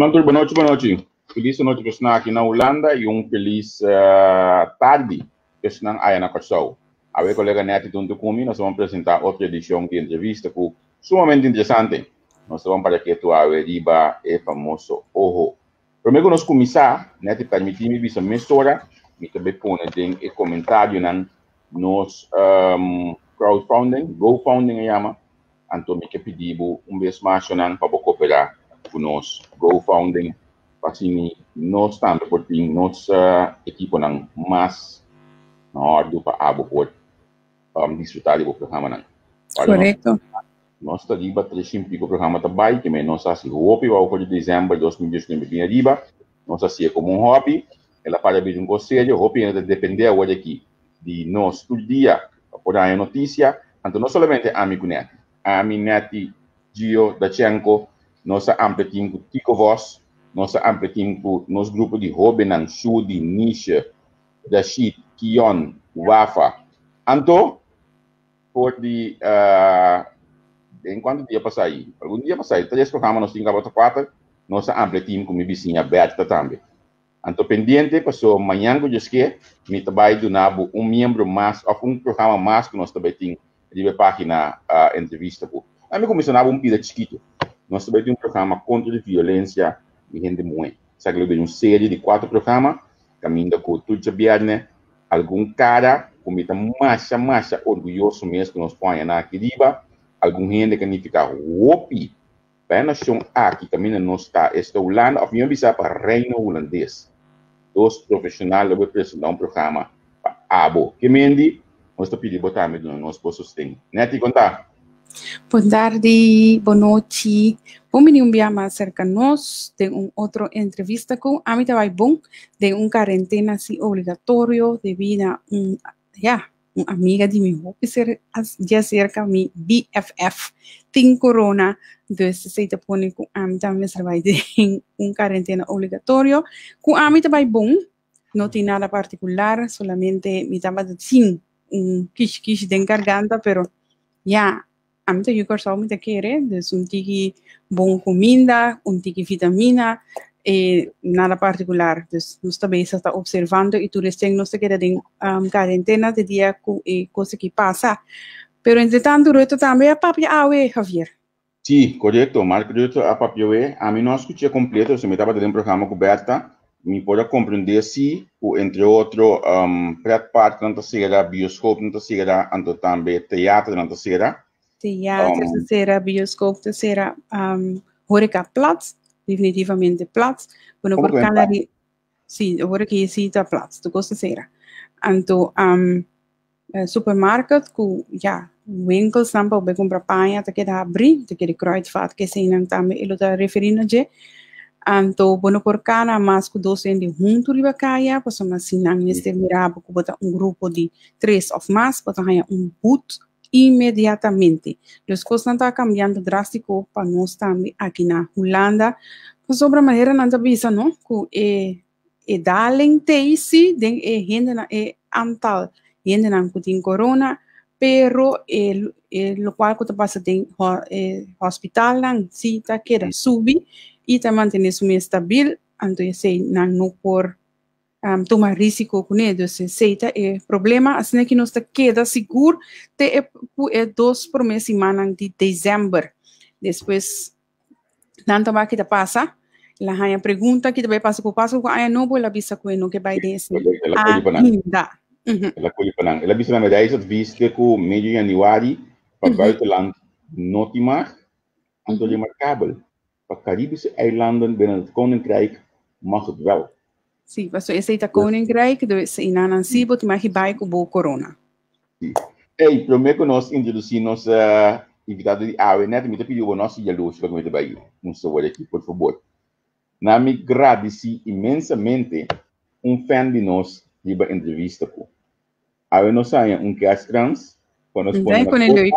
Semantur, boa noite, boa noite. Feliz noite que está aqui na Holanda e um feliz uh, tarde que está aí na Corsol. A ver, colega Neto, junto comigo, nós vamos apresentar outra edição de entrevista que sumamente interessante. Nós vamos para que tu riba é famoso Ojo. Primeiro nós começar, Neto, permitir-me ver minha história, e também pôr em comentário na nos um, crowdfunding, GoFunding, chama. Então, me pediu um vez mais para cooperar nos GoFunding pasini nos tambe por ting nos uh, equipo ng mas na ordo pa abo por um, disfrutar do programa ng Correcto. Nós está riba três pico programa também que me nós assim hobby vai por dezembro de 2019 bem riba nós assim como um hobby ela para vir um conselho hobby ainda depender hoje aqui de nós todo dia por aí notícia então não somente a mim conhece a mim neti Gio Dachenko nossa ampla team Tico Voss nossa ampla team nos grupo de Robenan, Shudi, Nisha, Rashid, Kion, Wafa. Anto, por de uh, enquanto dia passar aí, algum dia passar aí, três programas nós tínhamos quatro, nossa ampla team com minha vizinha Berta também. Anto pendiente, passou amanhã que eu que me trabalho do nabo um membro mais, um programa mais que nós também temos de página uh, entrevista. A mim começou a um pida chiquito. Nós também temos um programa contra a violência e gente muito. Sabe, eu uma série de quatro programas, caminhando com tudo de viernes, algum cara, comita massa, massa, orgulhoso mesmo que nós põe na riba, algum gente que fica roupi, para nós somos aqui, caminho não está, esta Holanda, ou melhor, para reino holandês. Dois profissionais vão apresentar um programa para abo. Que mendi, nós estamos pedindo botar no nosso sustento. Neti, contar. Boa tarde, boa noite. Bom menino biama acerca nós de um outro entrevista com a mim vai bom de um quarentena assim obrigatório devido a um já uma amiga de mim que ser já cerca mi BFF tem corona então se te põe com a mim também vai de um quarentena obrigatório com a mim vai bom não tem nada particular solamente me tava sim um kish kish de garganta pero já a mí yo corso me quiere, es un tiki bom comida, un tiki vitamina, eh, nada particular. Entonces, nuestra vez está observando y tú les no se queda en um, cuarentena de día y cosa que pasa. Pero entre tanto, esto también a papi awe, Javier. Sí, correcto, Marco, eu a papi awe, a mim não escutei completo, se me estava dentro do programa coberta, me pode compreender se, entre outro, um, pré-parque na terceira, bioscope na terceira, então também teatro na terceira, Theater, um, terceira, bioscoop, terceira, um, horecaplaats, definitivamente plaats. Bueno, por canari, sí, horeca e cita plaats, tu costa terceira. Anto, um, uh, supermarket, ku, ja, winkels, nampa, op comprar panha, te queda abrir, te queda kruidvat, que se não também, ele tá referindo a Anto, bueno, por cana, mas com docente junto riba kaya, passo mas sinang este miraba, ku bota um grupo de três of mais, bota um boot, imediatamente. As coisas estão cambiando drástico para nós também aqui na Holanda. Por sobre a maneira, não sabia, não? Que é, é dalen teisi, den é gente na é antal, gente na tem corona, pero é, é lo qual que passa tem é, hospital não cita que era subi e também tem isso estável, então sei não por um, tomar risco com ele. Então, seita é problema, assim que nós queda seguro até é, dois por mês semana de dezembro. Depois, não tomar que passa, lá há a pergunta que vai passar com passo com a não vou visa com ele que vai descer ainda. Ela colhe para não. Ela visa na verdade isso viste com meio de januário para buitenland não te mar, então é marcável. Para Caribische eilanden binnen het Koninkrijk mag het wel. Sim, pastor, esse está koninkrijk, dus in een sibot, maar hierbij kubo corona. Sim. Ei, prometo que nós introduzimos a invitado de AWE, né? Me pediu o nosso jaloux para comer daí. Um sabor aqui, por favor. Na me agradeci imensamente um fã de nós de uma entrevista com. AWE nós saia um cast trans, quando nós Então, com ele.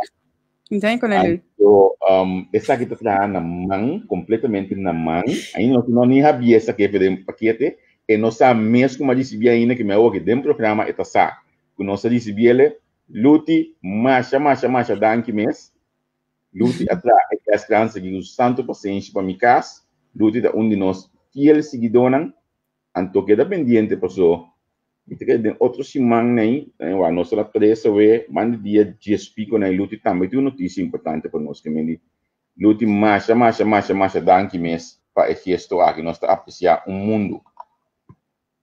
Então, com ele. Então, um, essa aqui está na mão, completamente na mão. Aí nós não nem sabia essa aqui, paquete e não sa mesmo como disse bem ainda que me ouve dentro do programa está sa que sa disse bem ele luti macha macha macha danke mes luti atrás é que as crianças que o santo paciente para mi casa luti da um de nós fiel seguidor anto queda pendiente paso Ite que den outro simang nei, wa nossa la presa we, mandi dia GSP ko na luti também tem notícia importante para nós que mendi. Luti masha masha masha masha danki mes para esse gesto aqui nós está apreciar um mundo.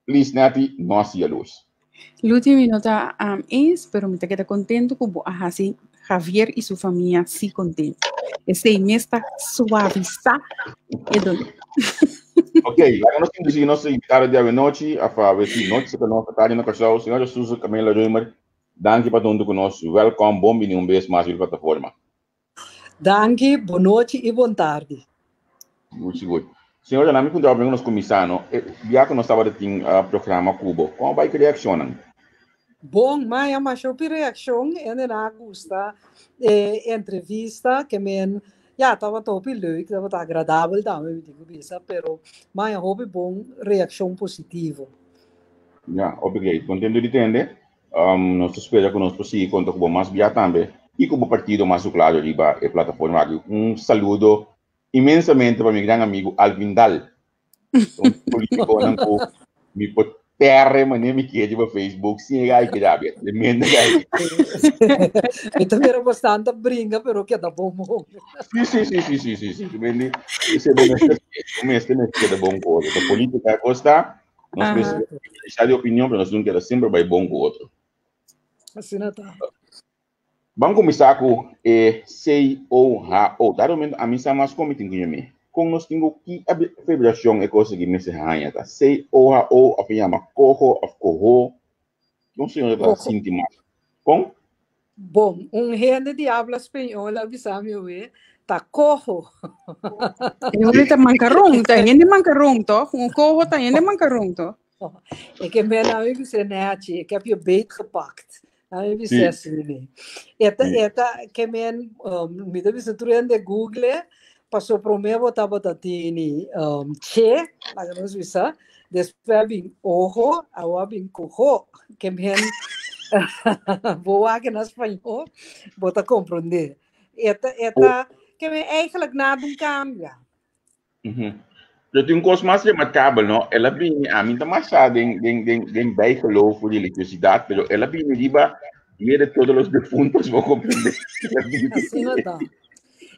Please nati nós ia luz. Luti mi nota um, es, pero me queda contento com assim Javier e sua família se contente. Esse mês está suavizar e dono. ok, la nos indisi nos invitare di ave noci a fa vesi noci per nostra taglia na casau, signora Susa Camila Römer, danke para tudo conosco. Welcome, bom bem um vez mais na plataforma. Danke, boa noite e boa tarde. Muito good. Senhora, nami quando abrimos nos comissário, via que nós estava de uh, programa Cubo, como vai que reaccionam? Bom, mas a maior reação é na gusta eh, entrevista que me ja, dat was ook leuk, dat was agradável também, digo bisa, pero mas eu houve bom reação positiva. Ja, obrigado. Contento de entender. Um, nós esperamos que nós possamos contar com mais via também. E como partido mais claro ali a plataforma. Um saludo imensamente para meu grande amigo Alvin Dal. Um político que me terre mané me quede para Facebook sim gai que já bem de menda gai eu também era bastante brinca pero que dá bom mo sim sim sim sim sim sim sim mendi esse bom este mês tem que dar bom coisa a política costa nós precisamos deixar de opinião para nós não querer sempre vai bom com outro assim não tá Vamos começar com e sei ou ha ou. Dado a mim mais como tem que me kung nos tingo ki abi federação é coisa que me se ranha tá? Sei o a o a pinhama corro a corro não sei onde tá sinti mais. Com? Bom um rende de habla espanhola avisame eu tá corro eu tá mancarrão tá ainda mancarrão to um corro tá ainda mancarrão to é que me na eu se né que heb je beet gepakt Aí você assim, eta eta que me me deve ser de Google passou para o meu botava da tini um, che lá que nós visa depois vim ojo agora vim cojo que bem boa que na espanhol bota compreender eta eta que bem eigenlijk na um cambio uhum. Eu tenho um curso mais remarcável, não? Ela vem, a mim está mais tem tem tem tem bijgeloof voor de eletricidade, mas ela vem riba, de todos os defuntos, vou compreender. Assim não dá.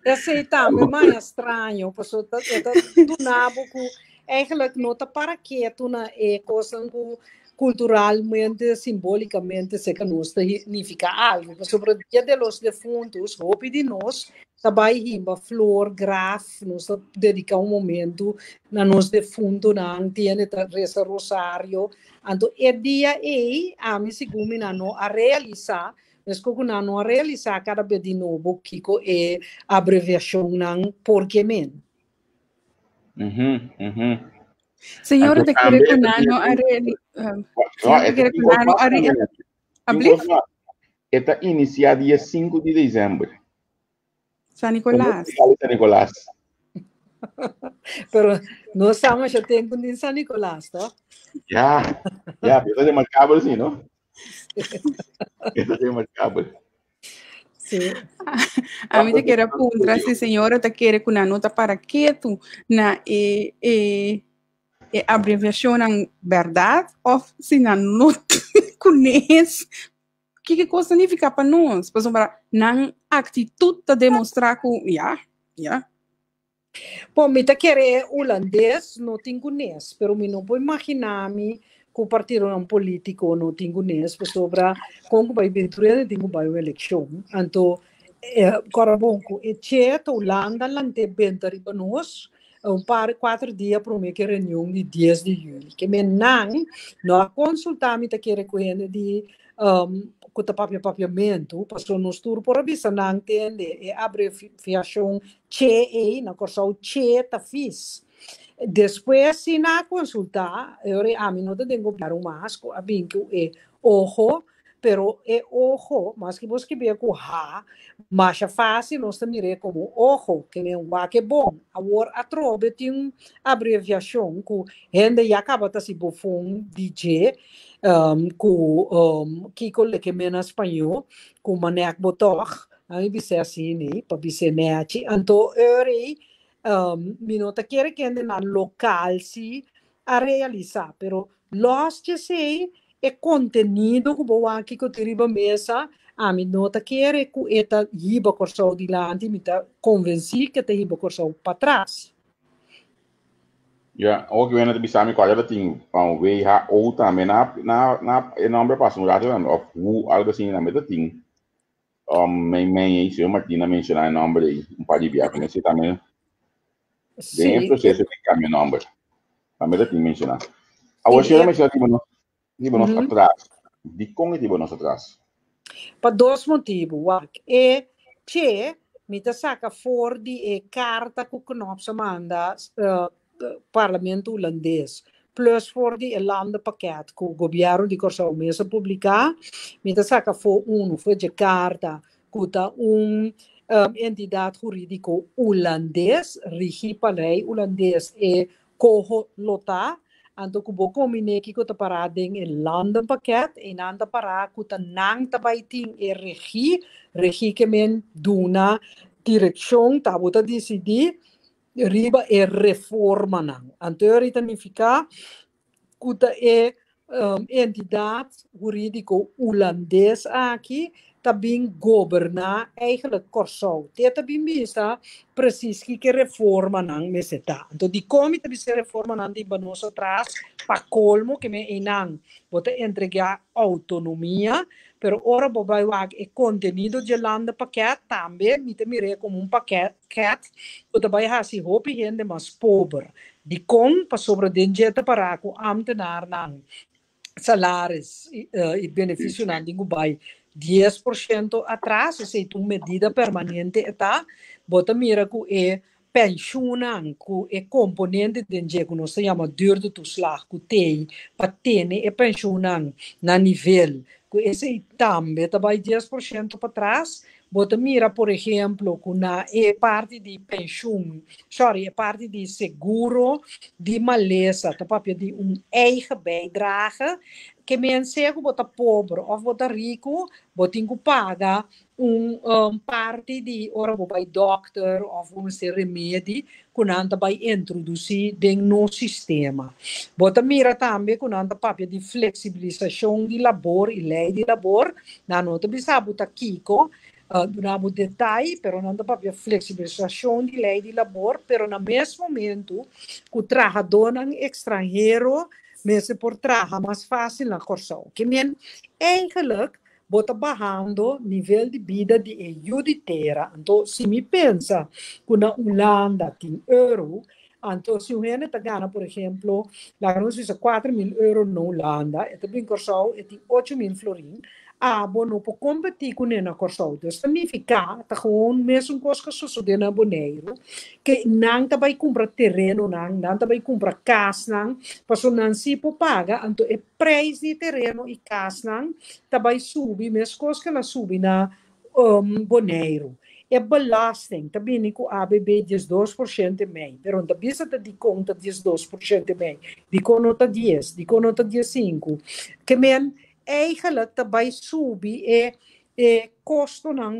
aceitável, mas é estranho, pessoa tá, tá do nabo com eigenlijk nota para que tu na é coisa culturalmente, simbolicamente, se que nos significa algo. Sobre o dia de los defuntos, roupa de nós, trabalha rimba, flor, graf, nós dedica um momento na nos defunto, não tiene reza rosário. Então, é dia e a mim segundo a realizar mas como não realizar cada vez de novo Kiko é abreviação não porque men. Uhum, uhum. Senhora, te querer que não a Senhora, te querer que não a Está iniciada dia 5 de dezembro. San Nicolás. San Nicolás. Pero no estamos ya tengo ni San Nicolás, ¿no? Ya, ya, pero es marcado así, ¿no? Eso é marcável. Sim. A mim te quero apontar se senhora te quer com a nota para que tu na e, e, e abreviação na verdade ou se na nota o que que coisa significa para nós? Por exemplo, na atitude de demonstrar que, já, já. Bom, me te querer holandês, não tenho conhece, pero me não vou imaginar-me com não político no tingunês sobre como vai ventura tingu vai eleição. Então agora bom e che to landa lante bentari nós um par quatro dias para uma reunião de 10 de julho que me não consultar me tá querer com de um, com o papel papiamento passou nos tour por avisa não entende e abreviação che e na corsa o che tá fiz Después, si na consulta, ore a mí no te tengo claro más, a mí que é ojo, pero é ojo, mas que você vê com ha, mas é fácil nós também como ojo, que é um que bom. Agora, a trobe tem uma abreviação que gente já acaba de se bofão DJ, um, com um, que cole que menos espanhol, com manek botox, aí você assim, para você né, então, ore um, minota quer que na local si a realizar, pero los que sei é conteúdo que vou aqui que eu teriba mesa a mi nota quer que eta hiba corso di lanti mi ta convenci que te hiba corso para trás. Ja, ook wanneer het bestaan kan je dat ding van WHO também na na na em nome para um lado of who algo assim na meta ting. Um, men men isso Martina mencionar em nome aí, um par de viagem, mas também Bem em processo de cambio de nome. Também da ting mencionar. A você não menciona tipo no tipo nós atrás. De como tipo nós atrás. Para dois motivos, é que me ta saca for di e carta que o knop manda uh, parlamento holandês plus voor die landenpakket que o governo de Corsão mesmo publicar, me saca for um foi de carta que um um, entidade jurídico holandês, rigi para holandês e cojo lota, anto kubo komine ki ko parading e landen pakket en anda para ku ta nang tabaiting e regi regi que men duna direction tabuta decidi riba e reforma nang. Anterior significa kuta e um, entidade jurídico holandês aqui também governa eigenlijk Corsou. Dit também vista precies que reforma nang meseta. Então di como também se reforma nang di banoso atrás pa colmo que me enang bota entregar autonomia pero ora bobai wag e conteúdo de landa paquete também me te mire como um paquete cat o dabai hasi hopi gente mas pobre di com pa sobre denjeta para ko ambtenaar nang salários uh, e benefício nang di gubai 10% atrás, seja, uma medida permanente está, bota mira que é pensionan que é componente de que nós chama duurde toeslag que tem para ter é pensionan na nível que esse também está 10% para trás Bota mira, por exemplo, que na é parte de pensão, sorry, é parte de seguro de maleza, tá papel de um eigen bijdrage, que mensen bota pobre ou bota rico, que paga um, um parte de ora bij dokter of um remédio que anda vai introduzir dentro no sistema. Bota mira também que anda papel de flexibilização de labor e lei de labor, na nota bisa bota kiko, uh, donamos detalhe, pero não dá para flexibilização de lei de labor, pero no mesmo momento, o trabalhador estrangeiro, por trabalhar mais fácil na corção. Que men, eigenlijk, bota barrando nível de vida de EU de terra. Então, se me pensa que na Holanda tem euro, então, se o gente ganha, por exemplo, lá não se 4 mil euros na Holanda, e também corção, e tem 8 mil florins, abo no po competir com na corsoda significa tá gewoon mesmo coisa que sucede na boneiro que não tá vai comprar terreno não não tá vai comprar casa não passou não se po paga então é preço de terreno e casa não tá vai subir mesmo coisa que ela sube na um, boneiro é belasting, também com ABB 12% e meio, pero da bisa tá de conta 12% e meio, de conta 10, de conta 15, que men eigenlijk daarbij subi e e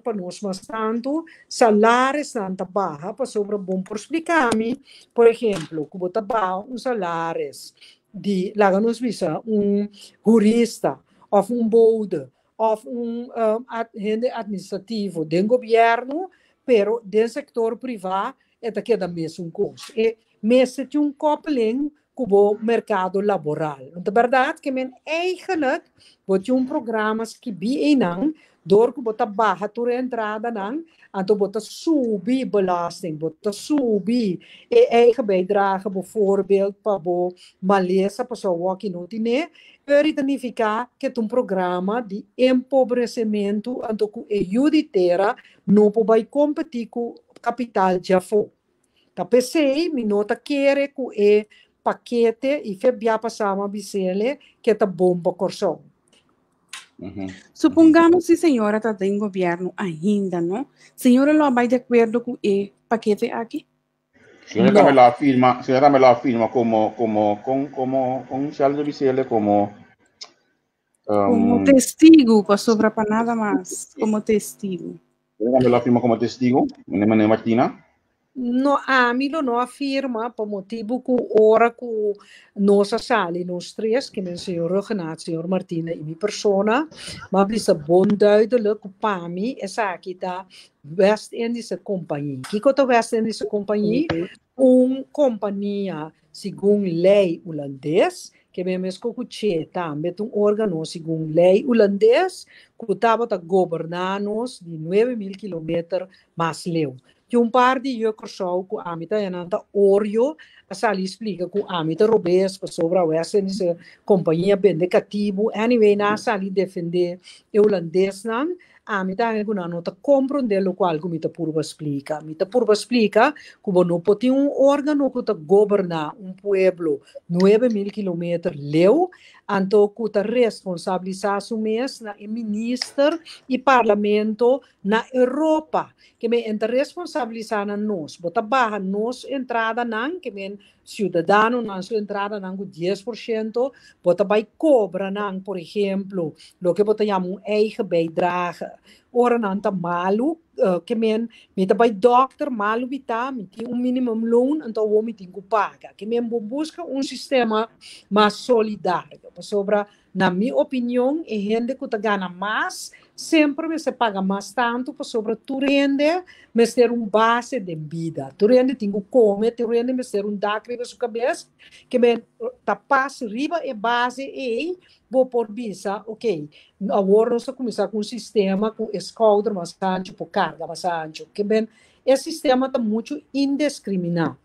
para nós, mas tanto salários não tá barra para sobre bom por explicar-me, por exemplo, como tá barra um salários de lá nos visa um jurista ou um bolde ou um, um agente administrativo do governo, pero do setor privado é daqui da mesma coisa. E mesmo tem um coupling com o mercado laboral. De verdade que men eigenlijk wordt je een programma que bi nang door que bota barra tur entrada nang anto bota subi belasting bota subi e eigen bijdrage bijvoorbeeld para bo malesa so que não tem per identificar que é programa de empobrecimento anto ku e juditera não pode competir com capital já foi. Tá pensei, me nota querer que é paquete e febia passama bisele que está bom para corção. Uhum. Supongamos que a senhora está em governo ainda, não? Senhora não vai de acordo com o paquete aqui? Senhora também lá afirma, senhora também lá afirma como como como como como Charles de Vicele como um, como testigo, para sobra para nada mais, como testigo. Senhora também lá afirma como testigo, Mané Martina? No Amilo não afirma por motivo que ora que nossa sali nos três que men senhor Renato, senhor Martina e minha persona, mas bisa bom duidelijk para mim essa aqui tá West-Indische companhia. Que que é West-Indische companhia? Uma companhia segundo lei holandês que men mesmo que tá, met um órgão segundo lei holandês que estava a governar nos de 9 mil quilômetros mais leu de jukkersou ku amita yananta orio asali explica ku amita robes sobre a essa companhia bendecativo anyway na sali defender holandês nan a mi ta guna no ta comprender lo qual mi ta purba explica mi ta purba explica como no poti un órgano que ta governa un pueblo 9000 km leu anto que ta responsabilizar su mes na minister e parlamento na Europa que me enta responsabilizar na nós bota barra nós entrada nan que men cidadano na sua entrada nan 10% bota vai cobra nan por exemplo lo que bota chama um eigen bijdrage ora nanta malu uh, que men met by dokter malu vita met um minimum loon então o homem tem que pagar. Que men busca um sistema mais solidário sobre na minha opinião é gente que ganha mais sempre se paga mais tanto para sobre tu rende me ter um base de vida. Tu rende tem que comer tu rende me ter um dacre na sua cabeça que me tapas riba e base e vou por bisa ok agora nós começar com um sistema com escaldro mais ancho por carga mais ancho que bem esse sistema está muito indiscriminado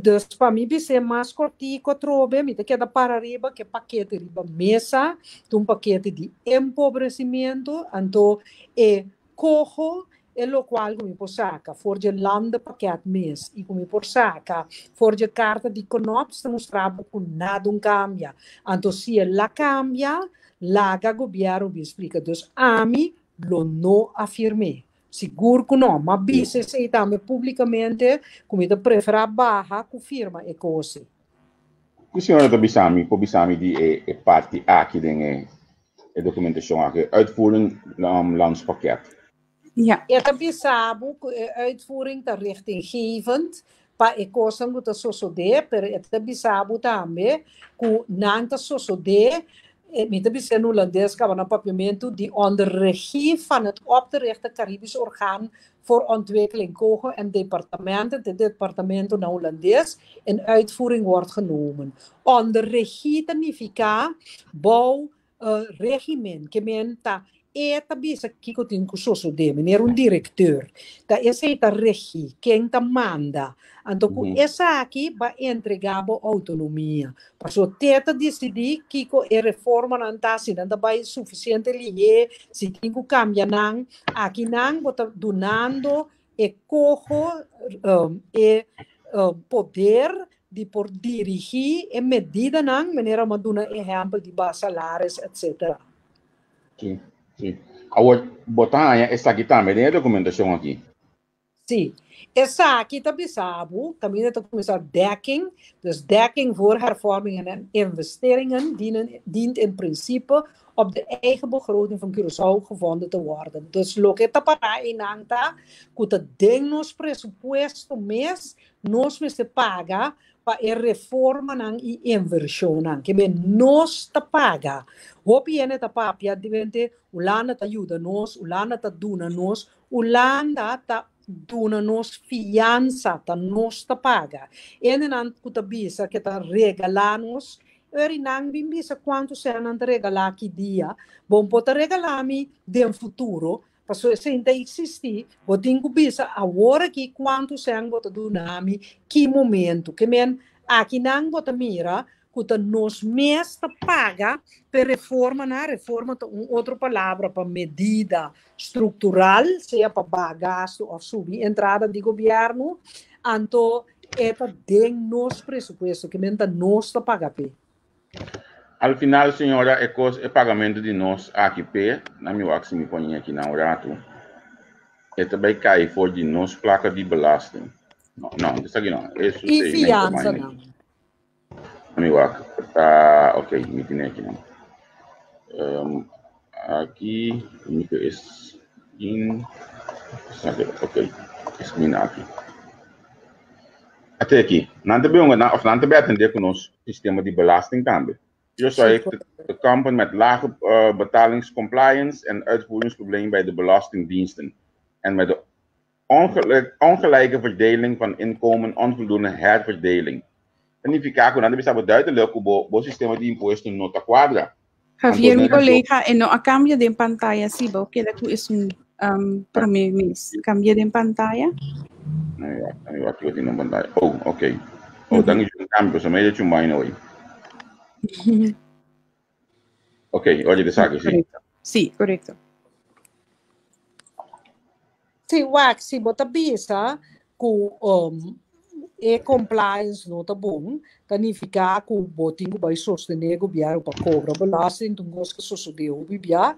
Dus para mim, ser mais cortico, trobe, me te queda para arriba, que paquete riba mesa, um paquete de empobrecimento, então, é cojo, e lo qual come posaka forge land paket mes e come posaka forge carta di conops mostrava con nada un cambia. Anto sia la cambia laga gobiaro vi explica. Dus ami lo no afirme seguro que não, mas bisa se também publicamente, como ele prefere barra, confirma e cose. O senhor está bisami, po bisami di e, e parte aqui den e documentação aqui, uitvoering um, landspakket. Ja. E também sabe que a uitvoering está richtinggevend, para e coisa que está sosode, pero e também sabe também que não está sosode, met een bezin Hollandes kan een papiamento die onder regie van het op te richten Caribisch orgaan voor ontwikkeling Kogo en departementen, de departamento na Hollandes, in uitvoering wordt genomen. Onder regie significa bouw uh, regiment, que men ta eta bisa kiko tin kusoso de men era un director. Ta esa eta regi, quem ta manda. Então, com uhum. essa aqui vai entregar a autonomia. Passou teta decidir que a reforma não está se não vai suficiente se tem que cambiar não, aqui não está donando e cojo um, e um, poder de por dirigir e medida não, maneira uma dona exemplo de salários, etc. Sim, Agora, botar essa aqui também, tem a documentação aqui. Sim. Essa aqui também sabe, também está começar dekking. Dus dekking voor hervormingen en investeringen dienen, dient in principe op de eigen begroting van Curaçao gevonden te worden. Dus lo que está para inanta, que ding nos presupuesto mês, nos me se paga a reforma nang e inversão nang, que me nos ta paga. Hopi ene ta papia divente, ulana ta ajuda nos, ulana ta duna nos, ulana ta duna nos fiança ta nos ta paga. Ene nan kuta bisa que ta regalar nos, eri nang bimbisa quanto se nan regalar aqui dia, bom pota regalar mi de um futuro, Paso se ainda existir, vou ter que bisa agora que quanto ang bota do nami, que momento, que men aqui não bota mira, que nos mês paga para reforma na reforma um outra palavra para medida estrutural seja para gasto ou subir entrada de governo então é para de nos presupuesto que nos está paga pe Al final, senhora, é, é pagamento de nós aqui, na minha que me põe aqui na orato. É também cai for de nós placa de belasting. Não, não, isso aqui não. Isso e fiança, não. Amigo, tá, ok, me tem aqui não. Um, aqui, is in, ok, min aqui. até aqui. Não te bem, não te bem atender com o sistema de belasting também. Je zou te kampen met lage uh, betalingscompliance en uitvoeringsproblemen bij de belastingdiensten. En met de ongelijk, ongelijke verdeling van inkomen, onvoldoende herverdeling. Significa que nada bisa duidelijk hoe o sistema de imposto nota quadra. Javier, mi colega, no a cambio de pantalla, sí, veo que es un um, mes. Cambia de pantalla. Aí, aqui eu tenho pantalla. Oh, ok. Oh, cambio, só me deixa um banho hoje. ok, oye, de saque, sí. Sí, correcto. Sí, wax, si bota bisa ku um, e-compliance no tá bom, significa que o botinho vai sostener o governo para cobrar belasting, então nós que sucedeu o bibia,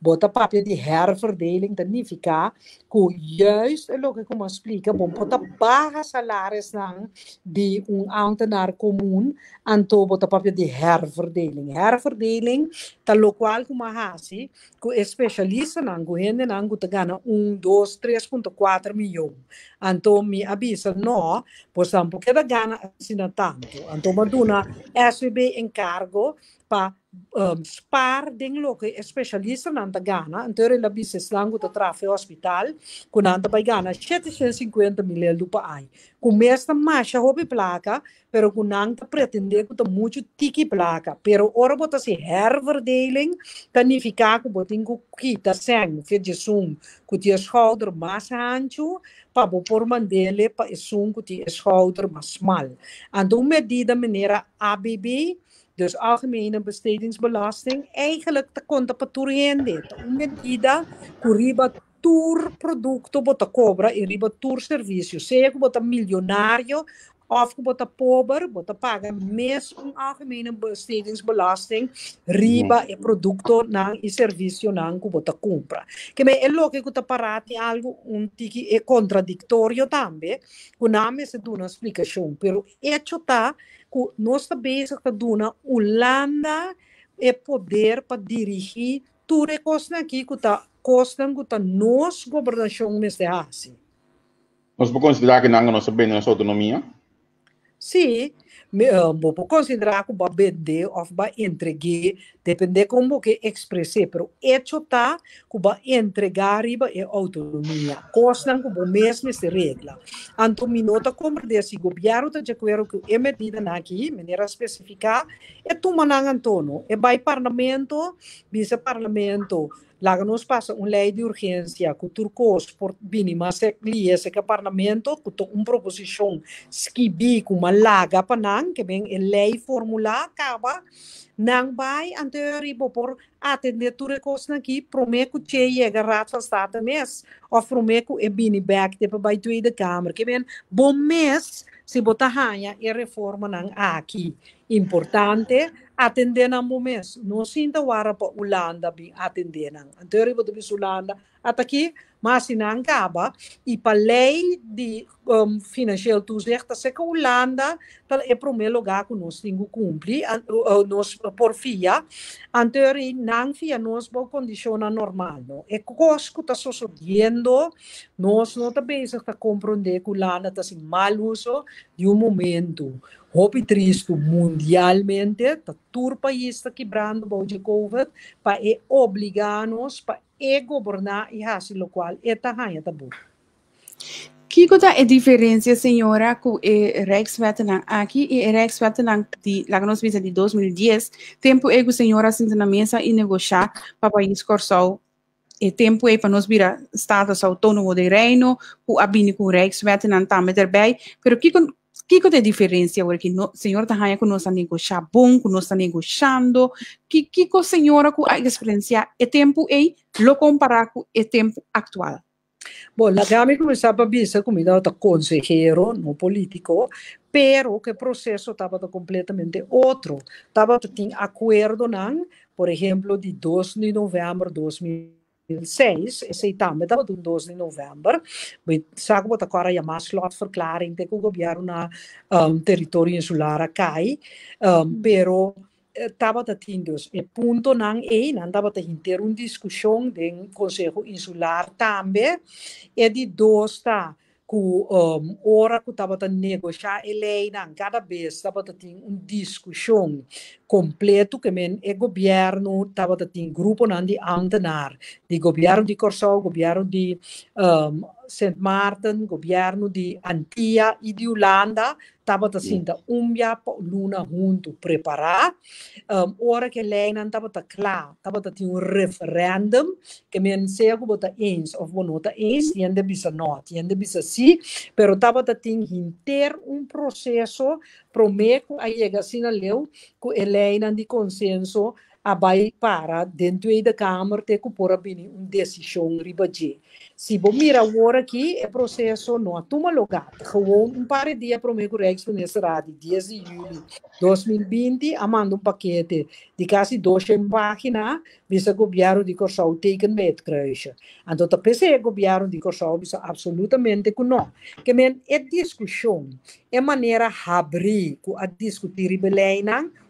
bota papel de herverdeling, significa que juist, é o que como explica, bom, bota barra salários não de um ambtenaar comum, então bota papel de herverdeling. Herverdeling, tal qual como a hasi, que especialista não, que gente não, que ganha 1, 2, 3.4 milhões. Então, me avisa, não, pois tampouco que gana assina tanto. Então, maduna SVB encargo para um, spar ding lo que especialista nanta gana, então ele business lango da trafe hospital, com nanta vai gana 750 mil do pa ai. Com mesta marcha hobi placa, pero com nanta pretende que muito tiki placa, pero ora bota se herverdeling, significa que botin ku kita sang, fe de sum, ku ti schouder mais ancho, pa bo por mandele pa sum ku ti schouder mais mal. Ando medida maneira ABB, dus algemene bestedingsbelasting, eigenlijk te contrapaturiende. Uma medida que riba tour produto bota cobra e riba tour serviço. Seja que bota milionário bota pobre, bota paga mesmo algemene bestedingsbelasting, riba e produto nang e serviço nang que bota compra. Que me é lógico que parati algo um tiki é contraditório também, que não se dá uma explicação, pero hecho tá nós está bezig te doen Holanda é poder para dirigir tudo é costa aqui que está costa que está nós governação nesse assim. Nós podemos considerar que não nós bem nossa autonomia? Sim, uh, vou considerar que vai vender ou vai entregar, depende como que expresse, pero hecho tá que vai entregar riba é autonomia. Costa que o mesmo se regla. Anto minota como desse governo de acordo que é medida aqui, maneira específica, é tumanang antono, é vai parlamento, vice parlamento, Lá nos passa uma lei de urgência que turcos por mínima se esse que parlamento que uma proposição skibi com uma laga panang que vem a lei formular acaba não vai anterior por atender tudo que aqui prometo que chega van state mes of prometo e bini back de bij tweede kamer que vem bom mês se botar ranha e reforma não aqui importante atender na momento. Não sinta wara para Holanda bem atender não. Anterior ibo de Holanda até acaba e para lei de um, financial toezicht se que Holanda tal é primeiro lugar que nós temos que cumprir nós por via anterior não via nós boa condição normal não é coisa que está sucedendo nós não está bezig a compreender que Holanda está sem mal uso de um momento Hopi triste mundialmente, tá todo país está quebrando de COVID, para obrigar-nos para governar e fazer o qual é tahanha tabu. Que coisa é a diferença, senhora, com o Rijkswettenang aqui e o Rijkswettenang de, lá nós vimos de 2010, tempo é que a senhora senta na mesa e negociar para o país Corsol e tempo é para nós virar status autônomo de reino, o abine com o Rijkswettenang também erbij, pero que que que a diferença agora que o senhor está aí com nós negociar bom, com está negociando, que que o com a experiência é tempo e lo comparar com o tempo atual. Bom, la Gami começava a bisa como estava consejero, no político, pero que o processo estava completamente outro. Estava em acordo, não, por exemplo, de 2 de novembro de 2000 2006, aceitamos dat doen 2 de november. We zagen wat agora ja maar slotverklaring de que o governo um, território insular cai, um, pero estava tendo e ponto não é não estava tendo ter uma discussão do Conselho Insular também e de dois tá ku um, ora ku tava ta negociar ele na cada vez tava ta tem um discussão completo que men e governo tava ta tem grupo nan di ambtenar di governo di Corsau governo di um, St. Maarten, governo di Antia e di Olanda, estava assim, um dia para Luna junto preparar. Um, hora que Leina estava claro, estava um referendum, que me sei que bota eens of está eens, e ainda bisa não, e ainda bisa sim, pero estava tem inter um processo, prometo a chegar assim a leu, que Leina de consenso, abai para dentro da Câmara ter que pôr uma decisão ribadia. Se você mira agora aqui, é processo não toma lugar. Um par de dias para o meu nessa rádio, 10 de julho de 2020, amando um paquete de quase 200 páginas, visa governo de Corsau teken met kruisje. Então, tá pensei governo de Corsau visa absolutamente que não. Que men é discussão, é maneira abrir a discutir e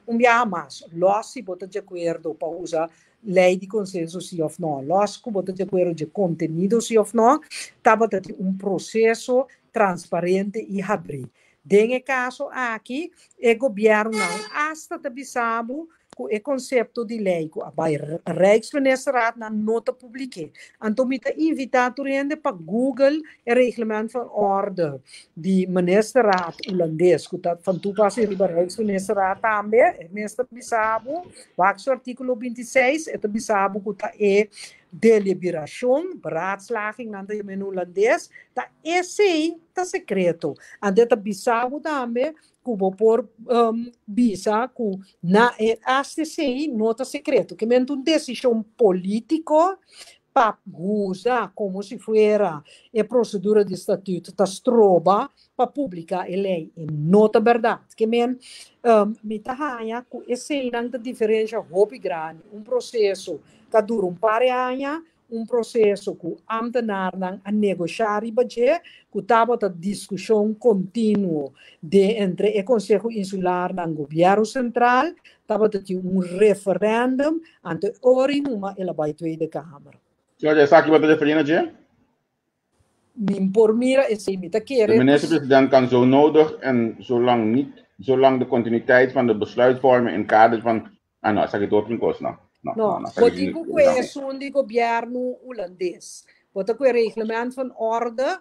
um dia mais, nós se botar de acordo para usar lei de consenso sim ou não. Nós que botar de acordo de conteúdo sim ou não, estava um processo transparente e abrir. Nesse caso aqui, o governo hasta te bisabo ku e concepto di lei ku abai Rijksministeraat na nota publieke. Então, me invitar turende pa Google e reglement van orde die ministerraad Holandees ku dat van toepassing bij Rijksministeraat também, minister Bisabo, waxo artikel 26, et Bisabo ta e deliberação, beraadslaging, nanda je men Holandees, ta esse ta secreto. Ande ta Bisabo também, cubo por um, bisa ku na e sei nota secreto que mente um decisão político para usar como se fuera a procedura de estatuto da stroba para publicar a lei nota verdade que men um, me tahanha não da diferença hobby grande um processo que dura um par de anos um processo que ambtenaar dan a negociar e baje que estava a discussão contínua de entre o Conselho Insular e o governo central estava a um referendum ante orin uma ela vai tweede Câmara. Senhor, já sabe o que você está Min por mira is hij te keren. De minister-president kan zo nodig en zolang niet, zolang de continuïteit van de besluitvorming in kader van, ah nou, zeg ik het ook in kost nou. No, no dico questo di governo olandês. Bota com o regulamento van orde,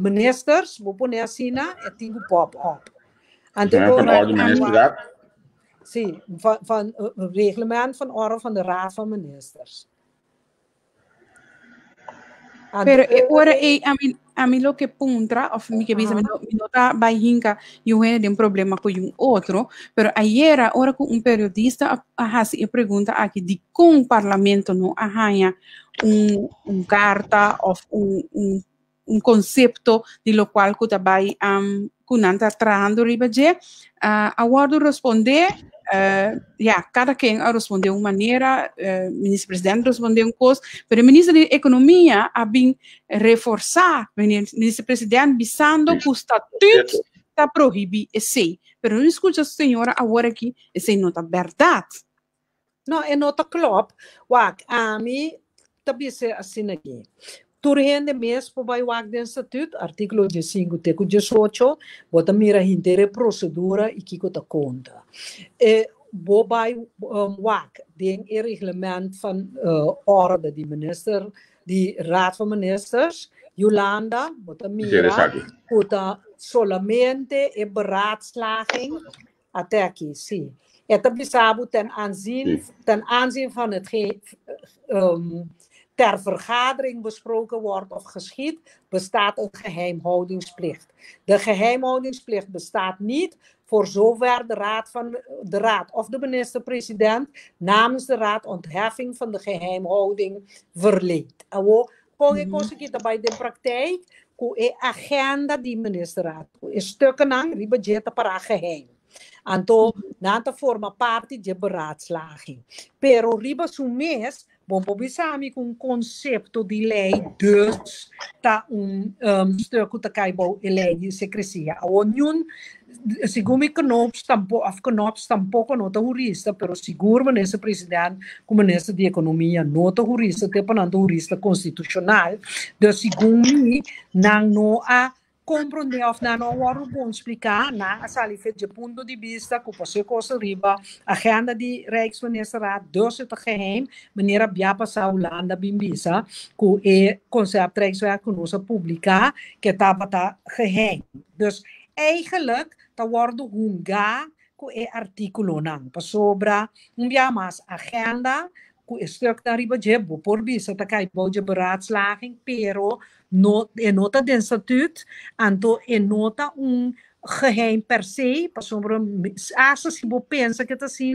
ministers, vou pôr assim, é tingo pop-up. Então, van orde minister, Sim, van, van uh, reglement van orde van de Raad van Ministers. Pero ora e a mim a mim lo que puntra of mi que bisa mi nota vai hinka e um um problema com um outro pero ayer ora com um periodista a hasi e pergunta aqui de com o parlamento não arranha um, um carta ou um, um um conceito de lo qual que vai um, kunanta trando ribaje uh, a wardo responder Uh, ja, cada quem respondeu uma maneira, uh, o ministro-presidente respondeu uma coisa, mas o ministro da Economia a bem reforçar, o ministro-presidente bisando que o estatuto está proibido, esse. Mas não escuta a senhora agora que esse não está verdade. Não, é nota klopt. Wak, a mim, também assim aqui. Turhende mesmo vai o do estatuto, artigo 15 teco 18, bota mira a procedura e que conta conta. E bo vai um, wak, den e reglement van uh, orde die minister, die raad van ministers, Jolanda, bota mira, conta solamente e beraadslaging, até aqui, sim. Etablissado ten aanzien, ten aanzien van het um, ter vergadering besproken wordt of geschiet, bestaat een geheimhoudingsplicht. De geheimhoudingsplicht bestaat niet voor zover de raad, van, de raad of de minister-president namens de raad ontheffing van de geheimhouding verleent. En we kijken bij de praktijk, hoe agenda die ministerraad, is stukken aan, die budget para geheim. Anto, nata forma parte de beraadslaging. Pero riba sumes, Bom, pobisami com conceito de lei, dus tá um, um stuk dat kan je lei de secrecia. União, segundo Knops, tampouco, af Knops tampouco nota jurista, pero seguro nesse presidente, como nesse de economia, nota jurista, te panando jurista constitucional, de segundo não não hora explicar na a salife de ponto de vista você costa riba agenda de Rijksministeraad dus het geheim meneer Bia passar Holanda bimbisa que é concept Rijkswerk que publicar que estava tá geheim dus eigenlijk ta worden hunga ku e artikulo nang pasobra um bia mas. Agenda ku e stuk riba jebo por bisa ta kai boje beraadslaging pero not, en nota de estatuut, anto en nota um geheim per se, para sobre asa se bo pensa que assim,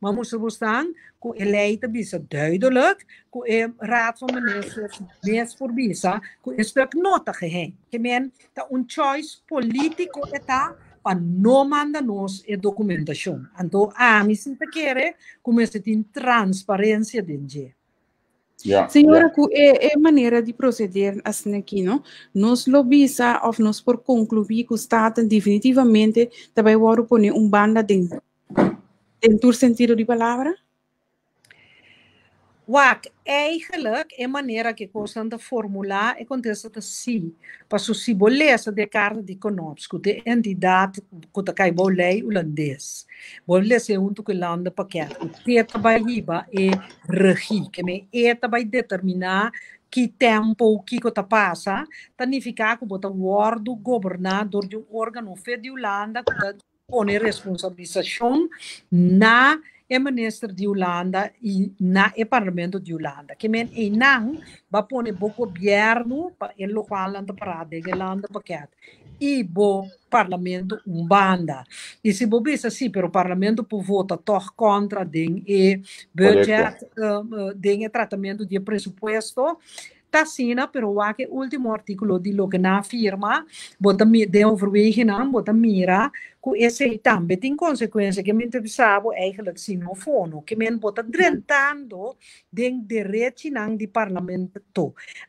maar moest er staan, ku eleita bisa duidelijk, ku e raad van ministers mes voor bisa, ku e stuk nota geheim. Que men ta un choice político eta para não manda nos a documentação. Então, a mim se quer começa a ter transparência dentro. Yeah, Senhora, yeah. é, é maneira de proceder assim aqui, não? Nos lobista ou nos por concluir que o Estado definitivamente também vai pôr um banda dentro, dentro do sentido de palavra? Wak, eigenlijk in maniera che costante formula e contesta da si. Passo si bolesa de carta di conosco, de entidade que ta kai bolei holandês. Bolesa é um que landa pakket. Teta vai riba e regi, que me eta vai determinar que tempo que está passa, significa que bota o governador de um órgão federal que põe responsabilização na é ministro de Holanda e na é parlamento de Holanda. Que men e não vai pôr o governo para ele local anda para de Holanda paquete. E o parlamento um banda. E se você assim, pero o parlamento por vota toch contra den e budget, uh, uh, den tratamento de presupuesto, Tassina, pero o último artículo de lo que na firma, de overweging, bota mira, que esse também tem consequência que mente sabe eigenlijk sinofono, que men bota drentando den direito não de parlamento.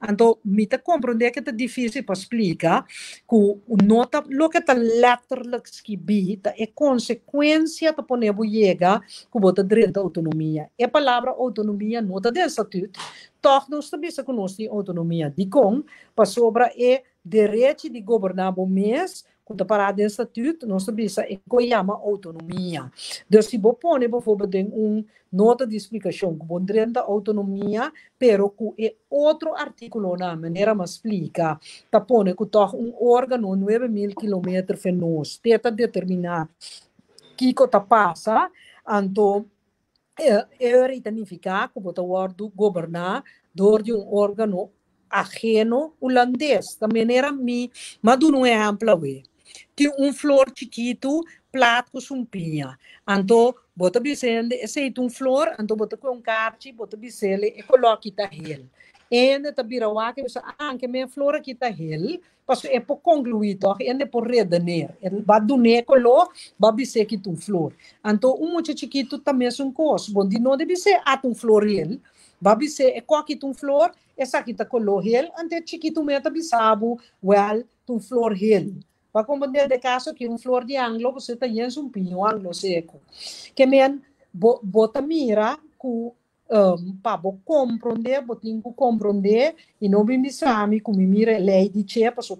Então, me te compreender que é difícil para explicar o nota, lo que tá letterlijk escrevi, é consequência para poner chega que bota direito autonomia. E a palavra autonomia nota de estatuto, toch não estabelece que nós temos autonomia de com, para sobra é direito de governar o mês, quando parar de estatuto, nós sabemos é que chama autonomia. Então, se você põe, bijvoorbeeld, um nota de explicação que você tem autonomia, pero que é outro artículo na maneira me explica, tá põe que toch um órgão 9 mil quilômetros de nós, tenta determinar que que tá passa, então é, é significa que você pode governar door de um órgão ajeno holandês. Da maneira me, mas do um exemplo, tem um flor chiquito, plato com sumpinha. Então, bota bisende, aceita um flor, então bota com um carte, bota bisele e coloca ele. Ende tá birawa que você ah, que minha flor aqui tá ele, passo é por concluir toch, ende por redener. Ele vai do necolo, vai bise que tu flor. Então, um muito chiquito também um cos, bom, de não deve ser a tu flor ele, vai bise é qualquer tu flor, essa aqui tá colo ele, ante chiquito meta bisabo, well, tu flor ele. Para compreender de caso que um flor de anglo você tem um pinho anglo seco. Que men bota mira ku um, para bo compreender, bo tingo compreender e não me misami ku mi mira lei di che pa so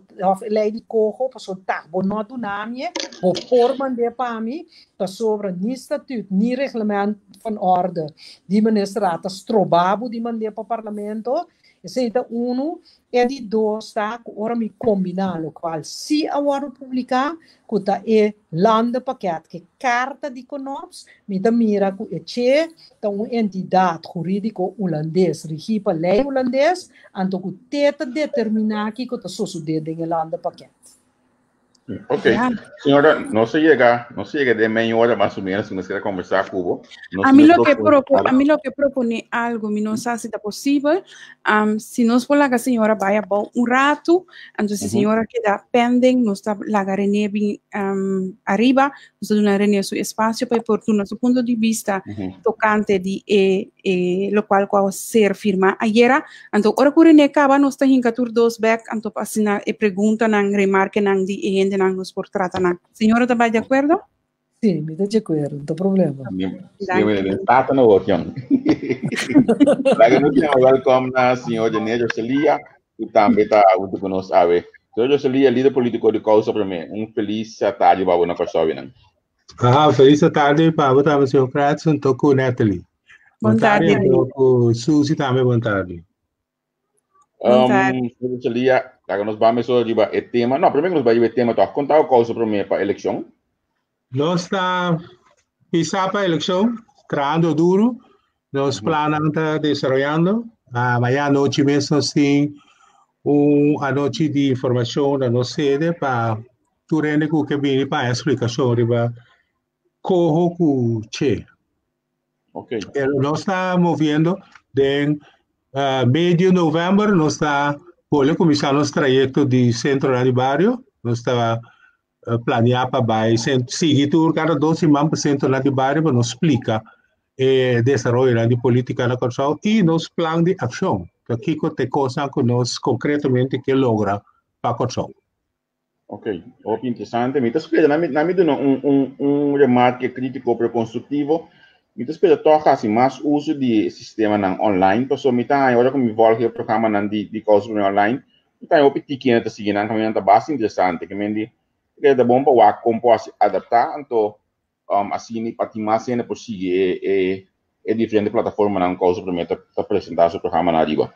lei di coco pa so ta bo no do name bo forman de pa mi pa sobre ni statuut ni reglement van orde. Die ministerraad strobabo die man de pa parlamento Receita 1 e di 2 tá? Ora me combinar, o qual se a hora publicar, que tá é landa paquete, que carta de conops, me da mira que é che, tá uma entidade jurídica holandês, regipa lei holandês, então que tenta determinar que que tá só dedo em landa paquete. Ok. Señora, no se llega, no se llega de media hora más o menos si nos quiere conversar Cubo. a, mí lo que propo, a mí lo que propone algo, mi no sé si está posible, um, si nos por la señora vaya un rato, entonces uh -huh. señora queda pending, nos está la garene um, arriba, nos está una reunión su espacio para por su punto de vista uh -huh. tocante de eh, eh, lo cual cual ser firma ayer, entonces ahora que acaba, nos está en dos back, entonces así e pregunta, nan remarque, nan di gente não nos por tratar. Senhora, está de acordo? Sim, me de acordo, não tem problema. Trata no work, Jan. Lagi no tinha welcome na senhora Nejo Celia, que também está junto conosco, ave. Senhor Celia, líder político de causa para mim. Um feliz tarde para você, Kosovo, não? Ah, feliz tarde para você, senhor Kratz, estou com Natalie. Boa tarde. Estou com Suzy também, boa tarde. Um, Senhor Celia, Daga nos vamos a llevar el tema. No, primero nos va a llevar el tema. ¿Tú has contado cosas para mí para la elección? Nós está pisando para a eleição, trabalhando duro, nós planamos estar desarrollando. Amanhã à noite mesmo sim, uma noite de informação na nossa sede para tu rende que vem para a explicação de como o che. Ok. Nós está movendo de uh, meio de novembro, nós está Olha, começamos o trajeto de centro de barrio, nós estava uh, planear para seguir tudo cada 12 por cento lá de bairro, nos explica eh, desenvolvimento de política na Corsal e nos plano de ação. Que aqui tem coisas que nós concretamente que logra para a Corsal. Ok, muito interessante. Me está na me um, um, um remarque crítico construtivo Então, espero toca assim mais uso de sistema não online, porque me tá agora como volta o programa não de de coisa online, então eu pedi que ainda seguir não caminhando bastante interessante, que me que é bom para o pode adaptar, então um, assim para ti mais ainda por seguir é é diferente plataforma não coisa para apresentar o programa na arriba.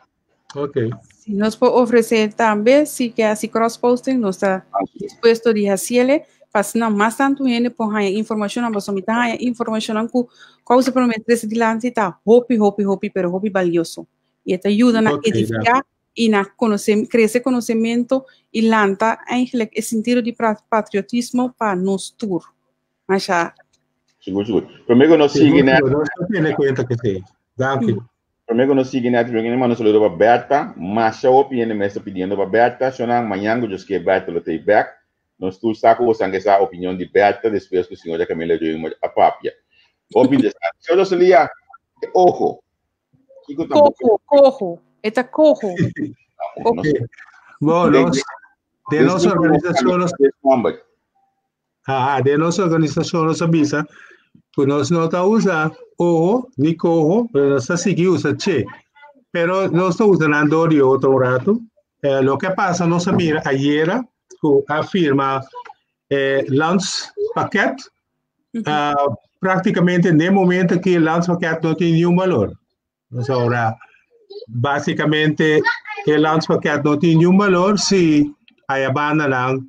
Ok. Si nos puede ofrecer también, si que así cross-posting, nos está dispuesto de hacerle, pasina mas tanto ele por haya informação a você mita haya informação que qual se promete esse dilante tá hopi hopi hopi pero hopi valioso. E te ajuda na okay, edificar e na conhecer crescer conhecimento e lanta sentido de patriotismo para nos tour mas já seguro seguro. Primeiro sigue né não tem conta que tem danke Primeiro nós sigue né porque nós saludo para Berta mas já opinião me está pedindo para Berta chama amanhã eu que Berta lo tem back nós o sangue essa opinião de Berta depois que o senhor já uma a papia. Opinião. Senhor Celia, ojo. Cojo, cojo. Está cojo. Bom, nós, de nós, ah, de nós avisa que nós não está usando ojo, ni cojo, mas nós está seguindo usa che. Pero nós estamos usando de outro rato. Eh, lo que passa, nós mira ayer, afirma eh, Lance Paquet, uh, praticamente no momento que Lance Paquet não tem nenhum valor. Agora, basicamente, o Lance Paquet não tem nenhum valor se a banda lang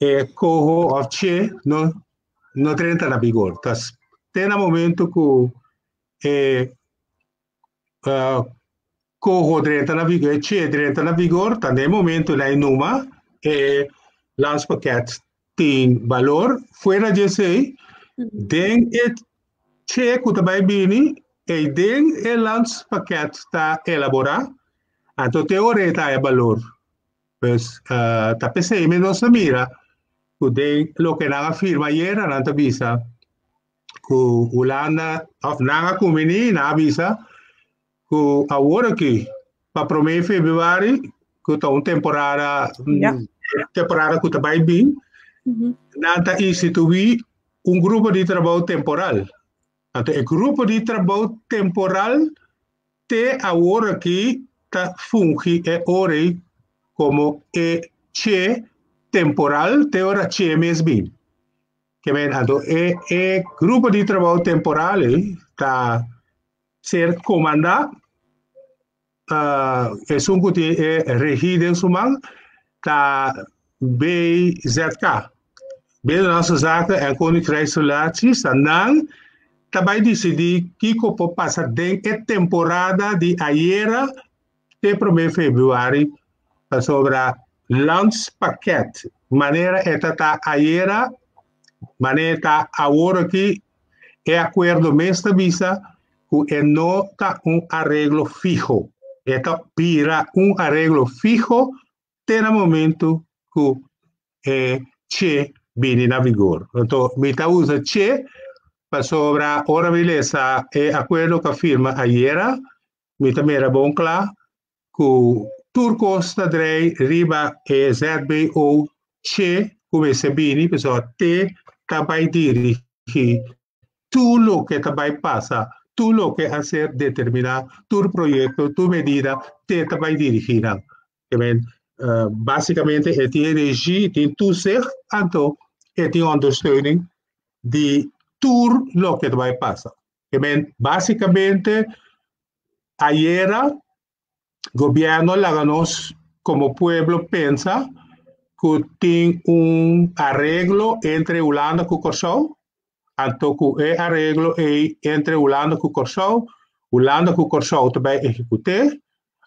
é corro of che não não entra na vigor. Tas tem no momento que é uh, corro entra na vigor, che entra na vigor, tá no momento lá em numa eh, landspaket tem valor fora de sei den et che kuta bai bini e den e landspaket está elaborar. Anto teoria está é valor. Pues uh, ta pensei me não mira. Ku den lo que naga firma ayer nanta visa ku ulana of naga kumini na visa ku agora que para promei februário que tá um temporada yeah. temporada bem, uhum. nada instituir um grupo de trabalho temporal. O grupo de trabalho temporal te agora que está funge é hora como é che temporal te ora che mesmo. Que bem, então, é, é grupo de trabalho temporal está ser comandado uh, é um que é regido em sumang ta BZK. Binnenlandse Zaken en Koninkrijksrelaties. Dan daarbij decidi Kiko po passa den e temporada de ayer de 1 februari sobre landspakket, maneira esta tá aera, maneira tá agora que é acordo mesmo visa que não tá um arreglo fijo. Esta pira um arreglo fijo no momento que é che viene na vigor. Então, mita usa che para sobra ora beleza é acordo que firma ayer, mita mera bom claro que Turcosta drei riba e ZBO che come Sabini, pessoa te tabai dirigi tudo que tabai passa, tudo que a ser determinar, tu projeto, tu medida, te tabai dirigir. Uh, basicamente, é de energie, tem tu ser, então, é de ondersteuning de tudo lo que vai passar. Basicamente, ayer gobierno Laganos como pueblo piensa que tiene un arreglo entre Holanda y Corsau, tanto que es arreglo entre Holanda y Corsau, Holanda y Corsau también ejecuté,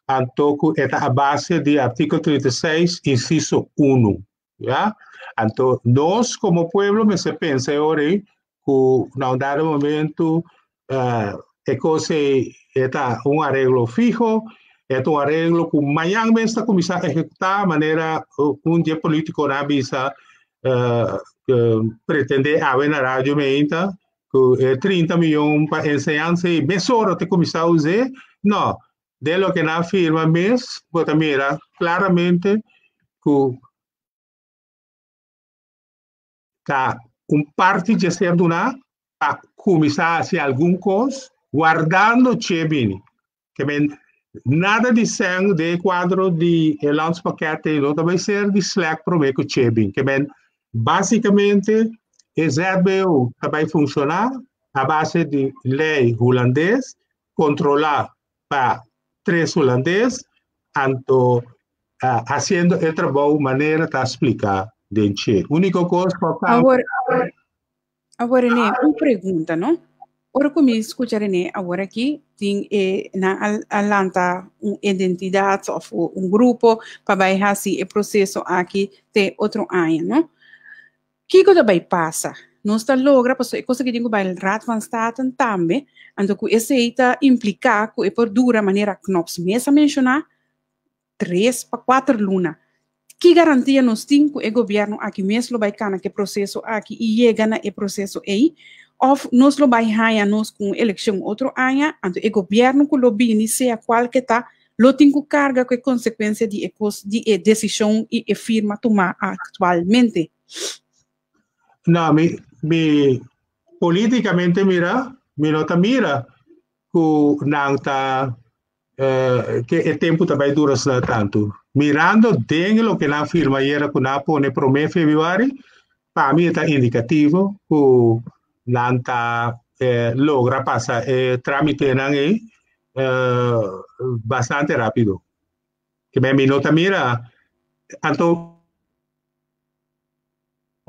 tanto que está a base de artículo 36, inciso 1. ¿ya? Entonces, nós como pueblo me se pensa ahora que en dado momento uh, está un arreglo fijo, é um arreglo que amanhã mesmo está começar a a maneira um dia político na bisa uh, pretende haver na rádio menta que é 30 milhões para ensinança e mesmo te começar a usar não de lo que na firma mesmo bota mira claramente que tá um parte de ser do para começar a fazer alguma coisa guardando o que Nada de sangue de quadro de landspaquete não vai ser de slack promeco chebin, que bem, basicamente, o ZBU vai funcionar a base de lei holandês, controlar para três holandês, anto uh, fazendo o trabalho maneira de explicar dentro. Única coisa agora, agora, né, uma pergunta, não? Ora come escuchare ne agora aqui tem na alanta uma identidade ou um grupo para assim o processo aqui de outro ano, não? Que vai passar? Nós está logra, porque é coisa que digo vai rat van staten também, então que aceita implicar que é por dura maneira que nós mesmo mencionar três para quatro luna. Que garantia nós temos que o governo aqui mesmo vai cana que processo aqui e chega na processo aí? Of nos lo vai haya nos com eleição outro ano, então o governo que lo bini seja qual que tá, lo que carga com consequência de de decisão e firma tomar atualmente. Não, me, me politicamente mira, me nota mira que não tá uh, que o tempo também dura tanto. Mirando dentro lo que na firma era que na pone para o mês de fevereiro, para mim está indicativo que nanta eh, logra pasar eh, trámite eh, bastante rápido. Que me minota mira, tanto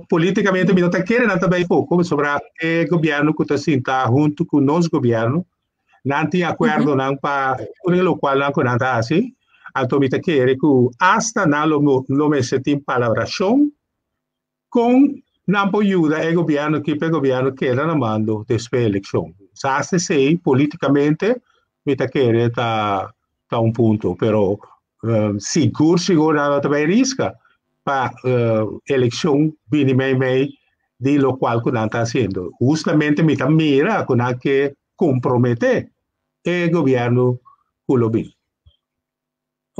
politicamente me nota querendo também pouco sobre o governo que está junto com o nosso governo, não tem acordo não para o qual não conta assim, então me quer que hasta não lo, lo me se tem palabração com não ajuda o governo que o governo quer na mando dessa eleição. Se sei politicamente, me está querendo tá tá um ponto, pero uh, seguro seguro não também risca para uh, eleição vir meio meio de lo qual que não está fazendo. Justamente me está mira com que comprometer o governo que lo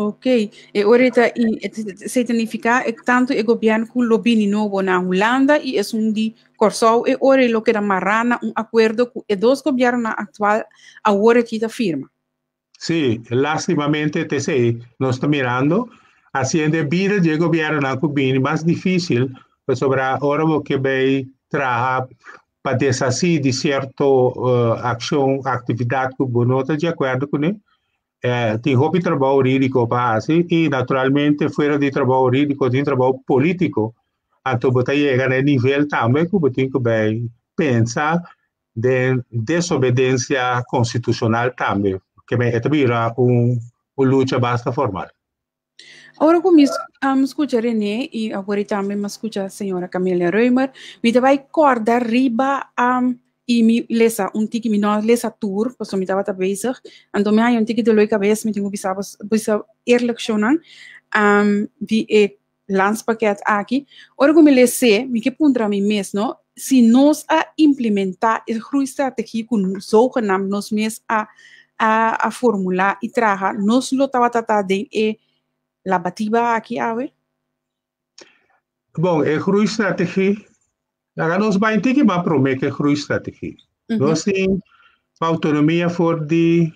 Ok, e ahorita se significa que tanto el gobierno que lo nuevo na Holanda y es un di corso e ora lo que da marrana un acuerdo con los dos gobiernos actual ahora que da firma. Sí, lástimamente te sé, nos está mirando, haciendo vida de gobierno na Cubini más difícil, pues sobre ahora que ve trabajar para deshacer de cierta uh, acción, actividad que de acuerdo con él, é, tem de trabalho jurídico base e, naturalmente, fora de trabalho jurídico, tem trabalho político. Então, você chega no nível também que tem que pensar de desobediência constitucional também, que é também uma, luta bastante formal. Agora como um, escuta René e agora também me escuta a senhora Camila Reumer, me vai corda riba um, e me lesa um tiki me não lesa tour, porque me estava bezig. Então me um tiki de loi cabeça, me tenho bisa bisa eerlijk shonan, um, vi e lanspakket aqui. Ora como lese, me que pondra me mesmo, se nós a implementar a groeistrategie com zogenaamd nos mes a a, a formular e traga, nos lo estava tratando de e Labativa aqui, Awe? Bom, é groeistrategie. Agora nós vamos ter que prometer que groeistrategie. Uhum. Nós temos autonomia voor die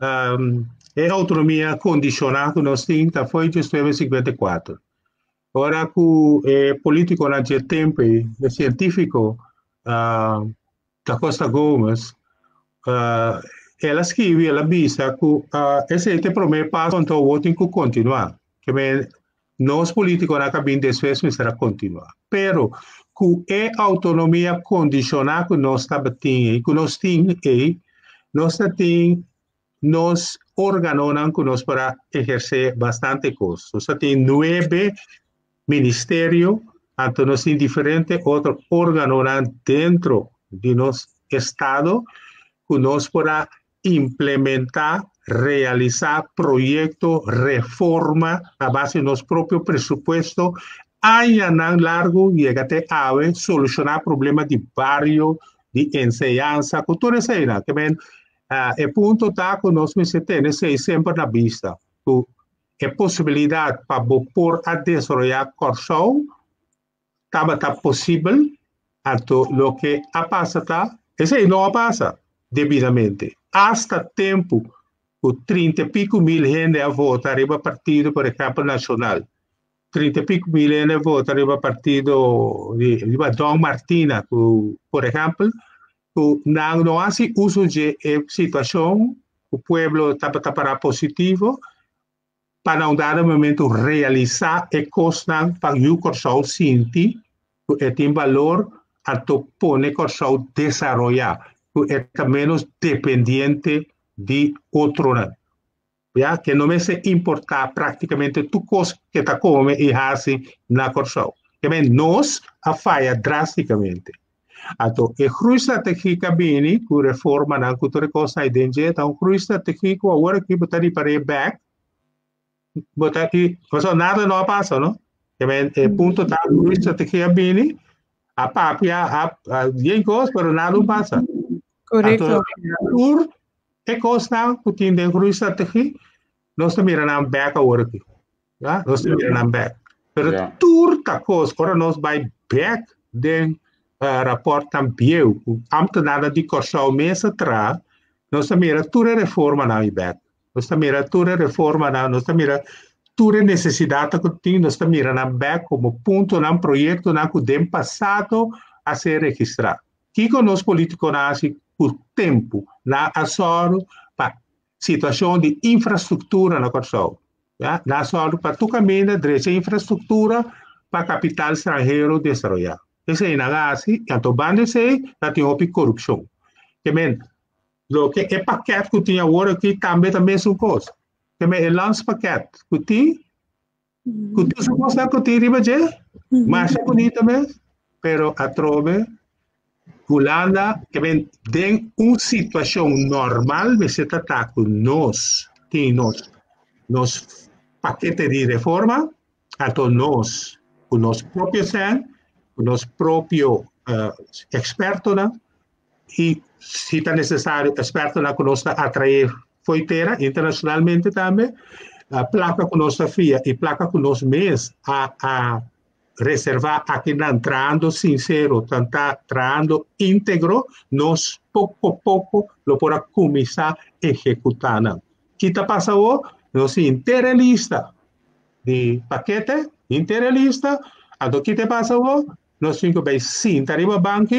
um, é autonomia condicional que nós temos, tá foi de 1954. Agora que o é, político naquele tempo, é científico uh, da Costa Gomes, uh, ela escreveu, ela visa que uh, esse é o primeiro passo, então o outro tem que continuar que me, nós políticos na cabine de sucesso será continuar. Pero, com a autonomia condicional que nós tendo, que nós temos, nós temos nos órgãos que nós para exercer bastante coisa. Nós temos nove ministérios, então nós temos diferentes outros órgãos dentro de nosso Estado que nós para implementar realizar proyectos, reforma a base de nuestro propio presupuesto, añanan largo y a solucionar problemas de barrio, de enseñanza, cultura esa que ven, uh, el punto está que nós temos siempre na vista, que posibilidad para por a desarrollar corso estaba tá possível, então lo que a passa tá, esse não passa devidamente. Hasta tempo o 30 e pico mil gente a votar para partido, por exemplo, nacional. 30 e pico mil gente a votar para partido de, de Dom Martina, por exemplo, não, não há uso de situação, o povo está para positivo, para não dar momento realizar e costar para o corso sentir que tem valor a pôr o corso desenvolver, que é menos dependente de outro né? Já que não me se importar praticamente tu coisa que está come e assim na corção. Que bem, nós a falha drasticamente. Então, e cru estratégica bem, com reforma na cultura costa e dentro, então, cru estratégico agora que botar de para back, botar aqui, mas nada não passa, não? Que bem, e ponto tá, cru estratégica bem, a papia, a, a, a, coisa, mas nada passa. Correto. Então, e costa putin den grui strategi nós também na back a work. Nós também na back. Pero yeah. tur ta cos ora nós vai back den uh, rapport também amte nada de corso mesa tra nós também era tur reforma na back. Nós também era tur reforma na nós também era tur necessidade que tem nós também na back como ponto na projeto na que dem passado a ser registrado. Que com nós políticos nasce por tempo na para situação de infraestrutura na. Ja? Na Açores para tu caminho de infraestrutura para capital estrangeiro desenvolver. Esse é negócio, então bande se na tem op corrupção. Que men, lo que é paquete que tinha agora aqui também também é coisa. Que men, é lance paquete que tinha que tinha suposto que tinha riba de, mas é bonito mesmo, pero a trove Holanda, que vem de uma situação normal, você está com nós, tem nós, nos paquete de reforma, então nós, com nosso próprio SEN, com nosso próprio uh, experto, né? e se está necessário, experto né, conosco atrair foiteira internacionalmente também, a placa conosco fia e placa conosco mesmo a, a reservar aqui entrando sincero, está entrando íntegro, nós pouco a pouco lo para começar a executar. O que está passando? Nós integralista de paquete, integralista, então o que está passando? Nós temos que sim, arriba banco,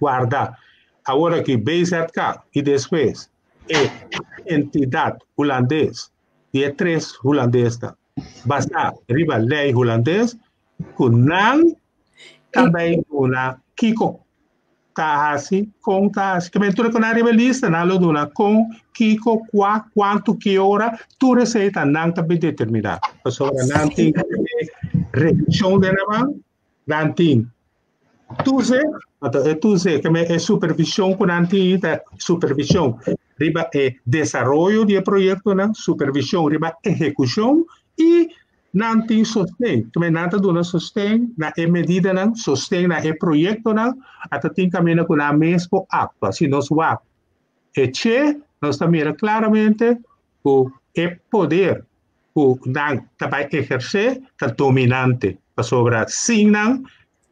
guarda. Agora que BZK e depois é entidade holandesa, e é três holandesa, basta arriba lei holandesa, kunang também una kiko Tahasi, com Tahasi. Que tu com a lista, na loduna, com, kiko, qua, quanto, que hora, tu receita não bem determinado. Pessoa não tem revisão de nada, não tem. Tu então, tu sei que é supervisão com tem supervisão. Riba é desenvolvimento de projeto, né? supervisão, riba execução e não tem sustento. Também nada do não na medida não sustento, na é projeto não, até tem a mesma app, se nós vamos. E che, nós também claramente o é poder o não também exercer tá dominante sobre sim não,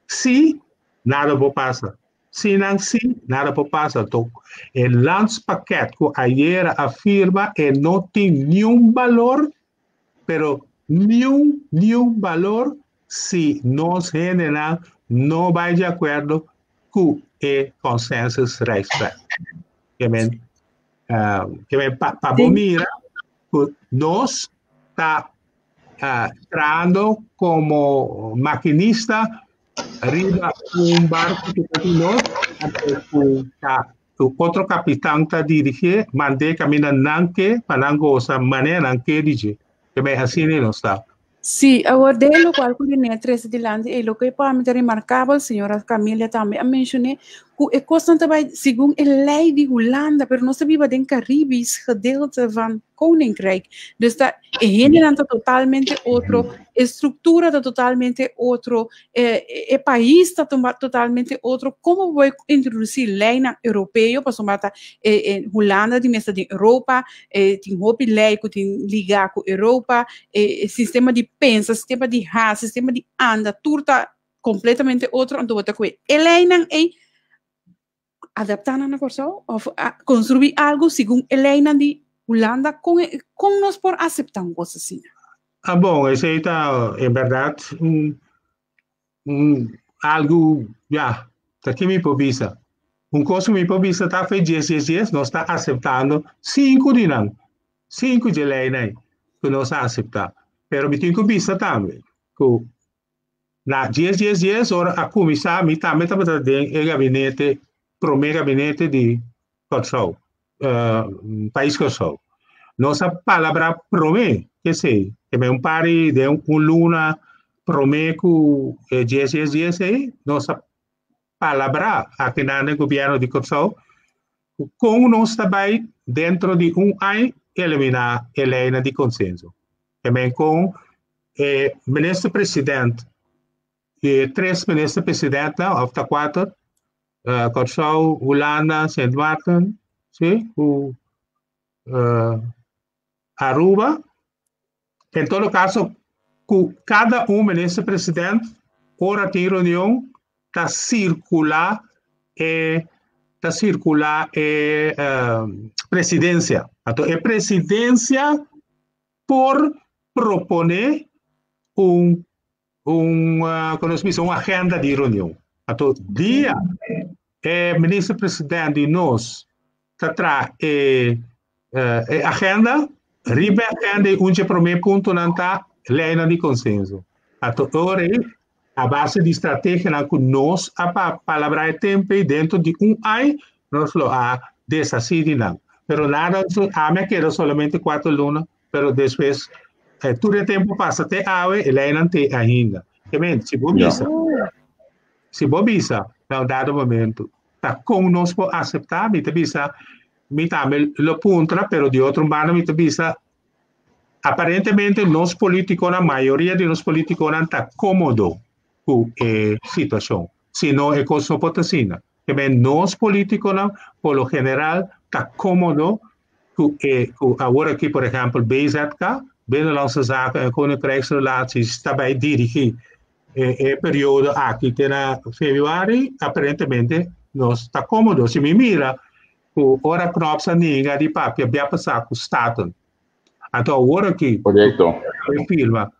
se nada vai passar. Se não, sim, nada vai passar. Então, o lance paquete que ayer afirma é não tem nenhum valor, pero nenhum, nenhum valor se nós generamos não vai de acordo com o consenso respeito. Que bem, uh, que bem, para mira, nós está uh, entrando como maquinista arriba um barco que nós, o outro capitão está dirigindo, mandei caminhar nanque, para não gostar maneira nanque dirigir que me assim não está. Sim, agora de lo qual coordinei três de land e lo que para mim é remarcável, senhora Camila também mencionei, que é constante vai segundo a lei de Holanda, mas não sabia den Caribisch gedeelte van Koninkrijk. Dus dat generan totalmente outro, a estrutura está totalmente outro, eh, o país está totalmente outro. Como vou introduzir lei na europeu para somar eh, eh, Holanda, de mesa Europa, eh, tem hopi lei que tem ligar Europa, eh, sistema de pensa, sistema de raça, sistema de anda, está completamente outro. Então, vou ter lei não adaptar na coisa, ou construir algo segundo a lei de Holanda com, com nós por coisa assim. Ah, bom, isso aí está, é verdade, um, um, algo, já, está aqui me provisa. Um curso me provisa está feito 10, 10, 10, nós está aceitando cinco de cinco de lei, né, que nós aceitamos. Pero me tem que vista também, que na 10, 10, 10, ora a comissão, me também está fazendo o gabinete, pro meu gabinete de Kosovo uh, país sou. Nossa palavra promê, que sei, que me um pare de um, um luna promê que é 10, 10, 10 aí, nossa palavra aqui no governo de Kosovo, com nós também dentro de um ano eliminar a lei de consenso. Também com eh, ministro-presidente e três ministros-presidentes, ou quatro, uh, Kosovo, Holanda, Sint Maarten, ¿sí? O, uh, Aruba. Em todo caso, cada um nesse presidente, ora tem reunião, está circular e está circular é uh, presidência. Então, é presidência por proponer um, um, uh, como uma agenda de reunião. Então, dia é ministro-presidente e nós tatra e agenda ribe agenda unche prome punto nanta lena di consenso ato ore a base di estratégia na nos a pa palavra e tempo dentro de um ai nos lo a desasidi não pero nada a me queda solamente quatro lunas pero depois eh, tudo o tempo passa até ave e lena te ainda que men se bobisa se no dado momento tá com nós por aceitar me bisa me também lo puntra pero de outro lado me bisa aparentemente nós políticos a maioria de nós políticos está cómodo com a situação se não é cosmopotasina que bem nós políticos por lo general está cómodo com, com agora aqui por exemplo BZK Binnenlandse Zaken en Koninkrijksrelaties está bij dirigir é, período aqui tem februário aparentemente nós está cômodo. Se me mira, o ora knopsa ninga di papia abbia passato stato. Então, ora que Progetto. firma,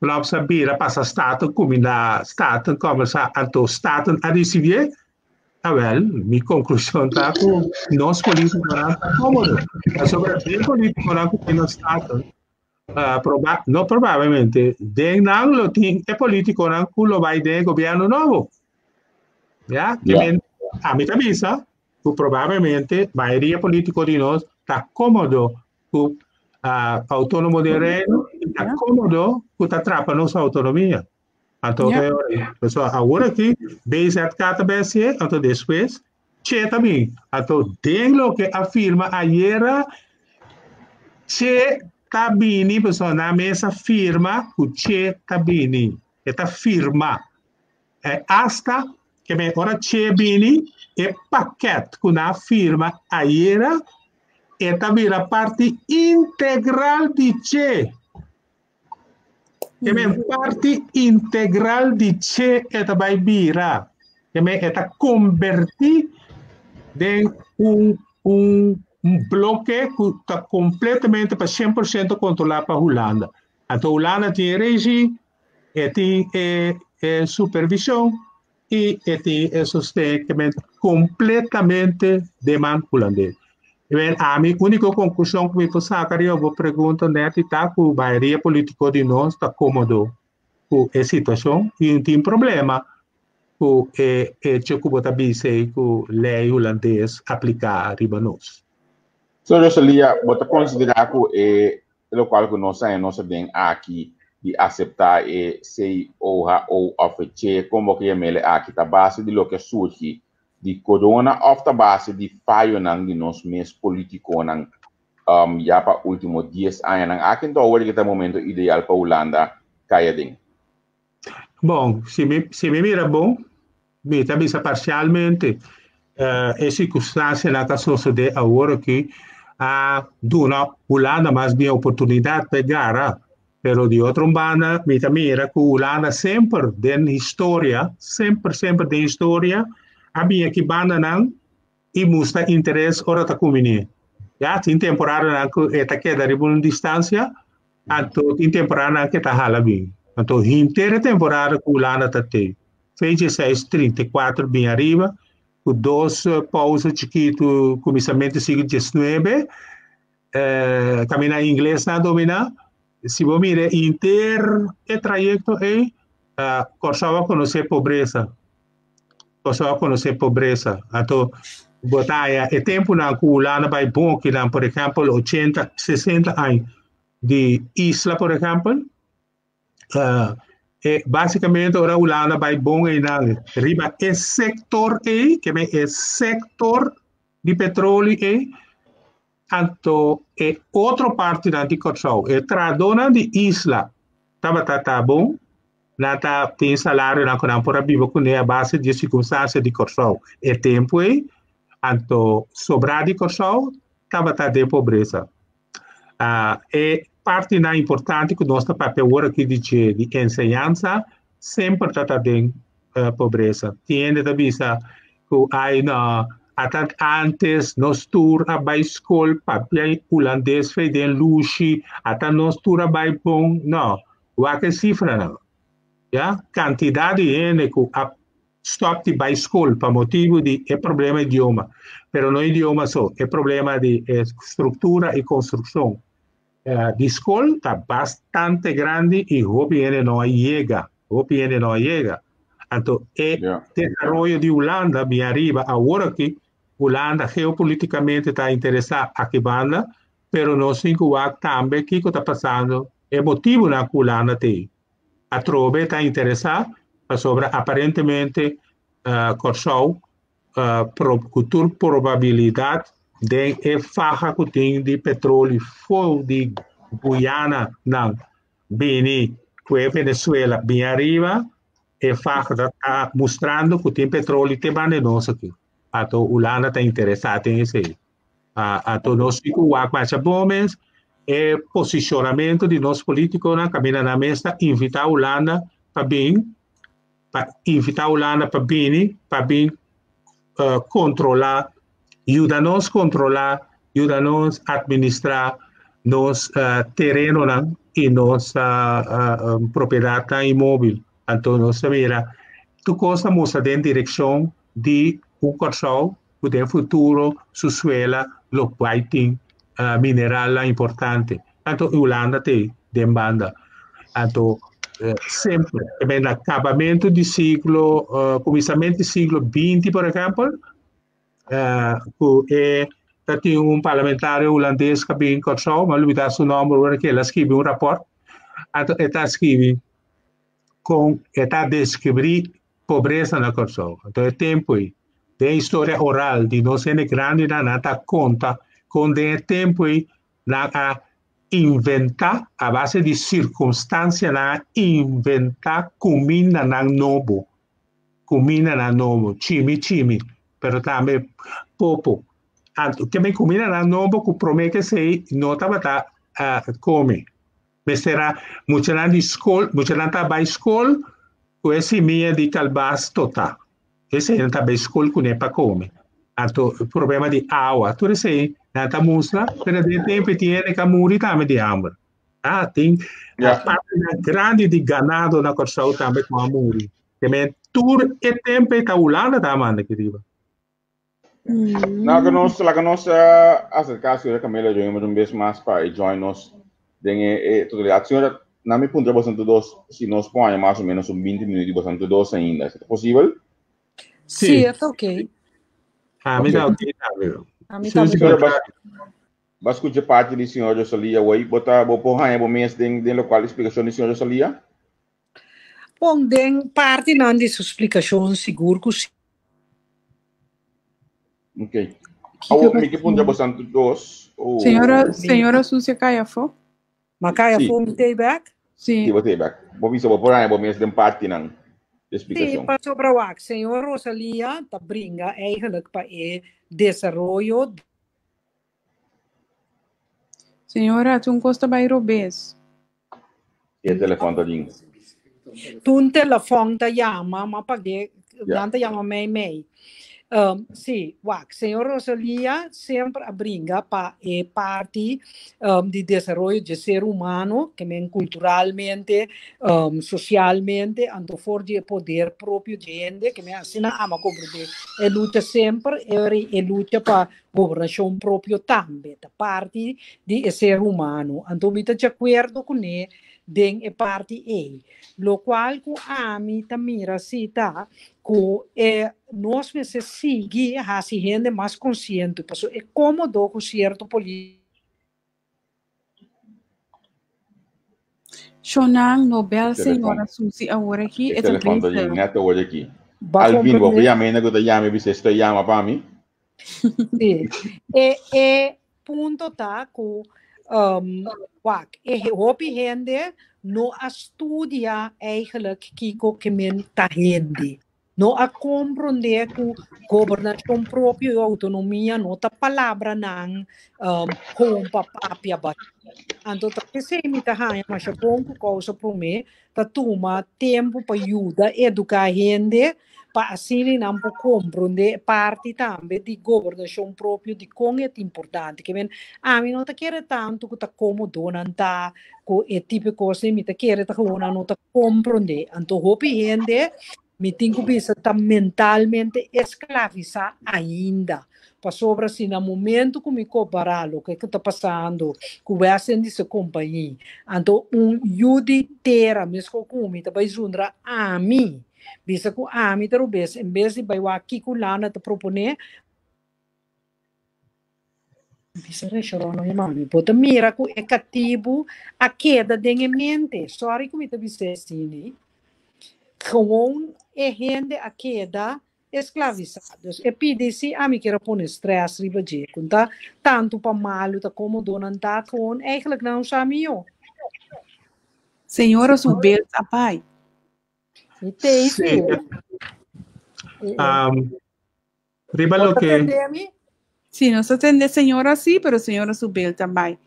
knopsa bira passa stato come na stato come sa anto stato a ricevere Ah, well, mi conclusione è che non politico non è comodo, ma soprattutto il politico non è non stato. Uh, proba no, probabilmente, de anglo è politico non lo vai del governo nuovo. Yeah? Yeah. a mí también, tú probablemente, mayoría político de nos está cómodo con uh, autónomo de reino, está cómodo con atrapa nuestra autonomía. Entonces, yeah. so, agora aqui, base at cada BC, então depois, che também. Então, tem lo que afirma ayer, che tabini, pessoal, na mesa firma, o che tabini. Esta firma. É hasta que me ora che bini, e paquete com a firma ayer, esta vira parte integral de che. Kami mm. parte integral di ce eta bai bira. Kami eta converti de un, un, un bloque que está completamente para 100% controlado para Holanda. Então, Holanda tem regi, tem é, é, supervisão e tem é, sustentamento completamente de man holandês. Ben, a minha única conclusão que me posso sacar, eu vou perguntar, né, tá, que a maioria política de nós está cômodo com a situação e não tem problema com é, que eu também sei que a So, Rosalia, você considerar que é o qual que nós nós bem aqui de aceitar e sei ou ou oferecer como que é aqui a base de lo que surge di corona of the base di fayo nang di nos mes politiko nang um, ya pa último 10 anos nang akin to awali kita momento ideal pa Holanda kaya ding. Bom, se me, se me mira bom, me também parcialmente uh, circunstância na que sucede agora que a duna Holanda mais bem oportunidade pegar pero de outra banda me também era que Holanda sempre tem história sempre sempre tem história abi ki banda nang i musta interesse ora ta kumini ya tin temporada nang ku eta ke dari bun distancia anto tin temporada nang ke ta halabi anto inteira temporada ku lana ta te. Fez 6 34 bem arriba com dois pausas chiquito começamento sigo 19 eh, caminhar inglês na domina. Se você mira inter e trajeto é? Uh, Corsava conhecer pobreza. Posso conhecer pobreza. Então, botar é tempo na culana vai bom que por exemplo, 80, 60 anos de isla, por exemplo, uh, é, basicamente ora Holanda vai bom e na riba é sector e que é sector de petróleo e anto é outra parte da anticorrupção é tradona de isla. Tá, tá bom nata tem salário na kuna pora vivo com a base de circunstância de corção é tempo e anto sobrar de corção tava tá de pobreza. Ah é parte na importante que nosso papel agora aqui de de ensinança sempre trata de uh, pobreza tiene vista que aí na até antes nós tur a escola papel holandês fez de luxo até nós tur a bom não o que cifra não ya quantidade N que a stop by school per motivo di è problema idioma. Però non idioma so è problema di eh, struttura e costruzione eh, di school sta bastante grande e OPN non llega OPN non llega. Anto, e yeah. desarrollo di Holanda mi arriva agora che Holanda geopoliticamente está interessada a que banda, pero não se incluir também o que está passando, é motivo na Holanda tem a Trove está interessada sobre aparentemente uh, Corsou uh, pro, cultura probabilidade de faja que tem de petróleo foi de Guiana não. Bem que Venezuela bem arriba e faja está mostrando que tem petróleo tem venenoso aqui. Então o Holanda está interessado em isso aí. Então nós ficamos com bombas é posicionamento de nós políticos na caminha na mesa, invitar a Holanda para vir, para invitar a para vir, para vir uh, controlar, ajudar-nos a controlar, ajudar-nos a administrar nos uh, terreno né, e nossa uh, um, propriedade imóvel. Então, nós mira, tu coisa mostra em direção de um corso que tem futuro, su suela, lo whiting, uh, mineral importante. Tanto Holanda te den banda. Tanto uh, sempre, também no acabamento do século, uh, começamento do século XX, por exemplo, que é, tinha um parlamentar holandês que com o mas ele dá seu nome, que ele escreveu um rapport, então ele escreve com, ele descobrir pobreza na Kosovo. Então é tempo aí, tem história oral de não ser grande, não conta, com o tempo aí, na inventar a base de circunstância na inventar comida na novo. Comida na novo. Chimi chimi pero também popo que me comida na novo que promete se não estava tá uh, come mas será muito na de escola muito na tá by school com esse minha de calbas total esse não tá by school com nem para comer então problema de água tudo isso aí Nata musla, pero de tempo tiene que morir também de hambre. Ah, tem yeah. a parte grande de ganado na Corsau também com a morir. Também tur e tempo está ulanda também, que diga. Na que nós, lá que nós acercasse a Camila João um vez mais para join nós, tem tudo a senhora na minha ponta bastante dos, se nós põe mais ou menos um 20 minutos bastante dos ainda, é possível? Sim, é ok. Ah, me dá ok, tá, viu? A mim tá muito parte do senhor Josalia hoje, botar vou pôr raia bom mês den local explicação do senhor Josalia. Bom, den parte não de sua explicação seguro que Ok. Ao me que punta bastante dos. Senhora, senhora Súcia Caiafo. Mas Caiafo me tem back? Sim. Sim, vou ter back. Vou ver se vou pôr raia bom mês den parte não. explicação. Sim, para sobre o senhor Rosalia tá brinca eigenlijk para é desarrollo. Senhora, tu encosta by Robes. E o telefone tá lindo. Tu um telefone tá chama, mas paguei, não tá chama mei mei. Um, sim, wak, senhor Rosalia sempre brinca para a parte um, de desenvolvimento de ser humano, que é culturalmente, um, socialmente, ando for de poder próprio de gente, que me assina ama compreender. E luta sempre, e luta para governação próprio também, da parte de ser humano. Então, me de acordo com ele, den e parte E. Lo qual ku ami tamira sita ku e nós me se sigue a si gente mais consciente, passo é cômodo com certo político Shonang Nobel Senhora Susi agora aqui é telefone da hoje aqui. Alvin, vou a mena que eu chamo, você está chama para mim? Sim. E, e ponto tá com um, wak, e hopi gente no estudia eigenlijk kiko que men ta gente. No a compreender que governação própria e autonomia não tá palavra não um, com papapia ba. Então tá se me tá hanya mas é bom que causa para mim tá toma tempo para ajudar educar a gente para assim não compreender parte também de governação própria de como é importante que vem a mim não tá querer tanto que tá cômodo não tá com é tipo coisa me tá querer tá não tá compreender então hope gente me tem que tá mentalmente escravizar ainda. Para sobre assim no momento que me comparar o que está passando assim dessa companhia então um yudi inteira mesmo com me vai juntar a mim bisa ko ami taro bes. Em vez de vai aqui kulana te propone. Bisa re chorono ya mami bota mira ko é cativo a queda de mente. Sorry te bisa sini. Gewoon é rende a queda escravizados e pide-se a mim que era pôr stress riba tanto para malo tá como dona tá com eigenlijk não eu Senhora Subel, pai. Tem, sim. Um, Ríbalo que... Sí, no se entiende señora sí, pero señora Subel también.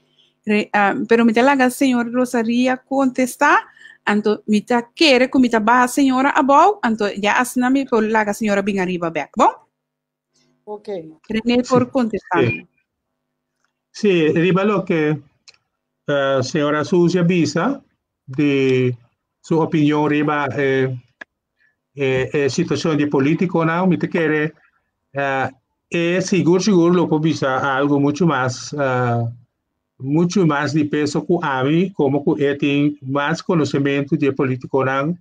Re, um, pero me la señora Rosaria contestar, anto me quiere me ta baja señora abau, anto ya asna me por la señora bien arriba back, ¿bon? Ok. René por contestar. Sí, sí ríbalo que uh, señora Sucia Visa de su opinión riba eh, eh, eh, situación de político no me te quiere eh, seguro seguro lo puedo algo mucho más uh, muito mais de peso que a mim, como que ele tem mais conhecimento de político não,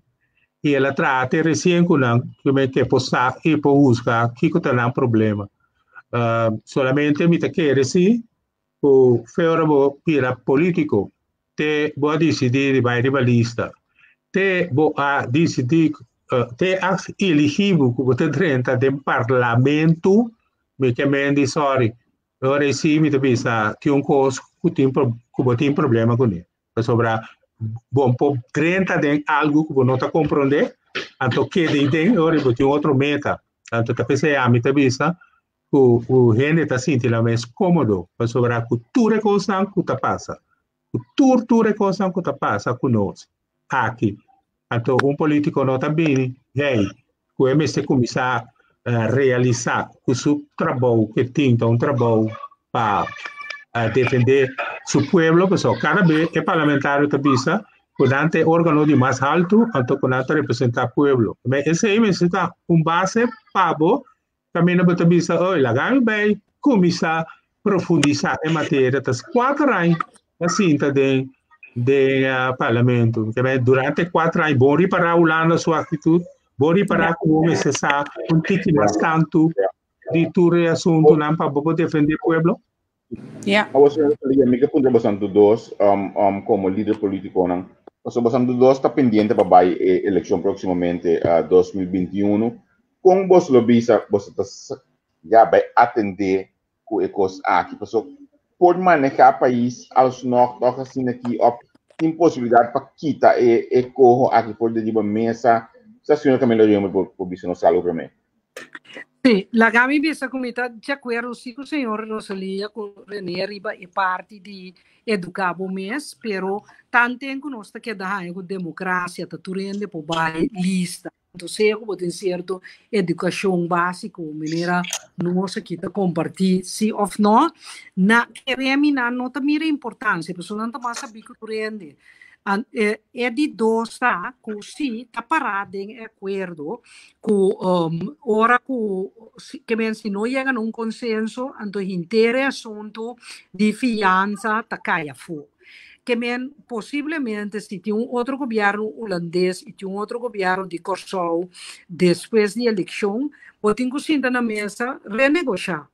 e ela trata recém com não, que me que postar e por buscar que um problema. Uh, solamente me quer sim, o fora para político, te vou decidir vai rivalista, te vou a decidir uh, te as elegível que você entra de parlamento, me que me sorry, ora me pensa que um coisa que tem que tem problema com ele, sobre bom por 30 de algo que não está compreender, então que de tem ora tem outro meta, então tá pensei a me pensa o o gente está sentindo mais cômodo para sobre a cultura coisa que está passa, cultura coisa que está passa conosco aqui, então um político não bem, hey, o MS começar a realizar o seu trabalho que tem um trabalho para defender su pueblo, pues cada vez el parlamentario te pisa, durante órgano de más alto, tanto con representar pueblo. Ese ahí necesita un base pavo, también te pisa, hoy la gana bem, começar a profundizar em matéria das quatro anos, assim, de, de uh, parlamento. Durante quatro anos, bom reparar o lado sua atitude, bom reparar como você sabe, um tique mais tanto de tudo assunto, não para defender o pueblo. Yeah. Awas liga punta bastante dos um, um, como líder político nang Paso bastante dos está pendiente para a eh, eleição proximamente a uh, 2021. Com vos lo visa, vos já vai atender com ecos aqui. Paso por manejar país aos toca assim aqui op tem possibilidade para quitar e, e corro aqui por dentro mesa. Se a senhora também lo por por visa no salvo para mim. Sì, la Gami bisa comita de acordo sim com o senhor Rosalia, com René Riba e parte de educar o mês, pero tanto que nós que dar a democracia, tá turende por bai lista. Se como tem certo? Educação básica, maneira nossa que tá compartilhar, se ou não, na queremos na nota mira importância, pessoa não tá mais saber que turende. é, é de dosa que se está parado em acordo um, ora que, que men, se não chega um consenso então inteiro assunto de fiança está caia fora que men, possivelmente se tem um outro governo holandês e tem um outro governo de Corsol depois da eleição, pode sentar na mesa renegociar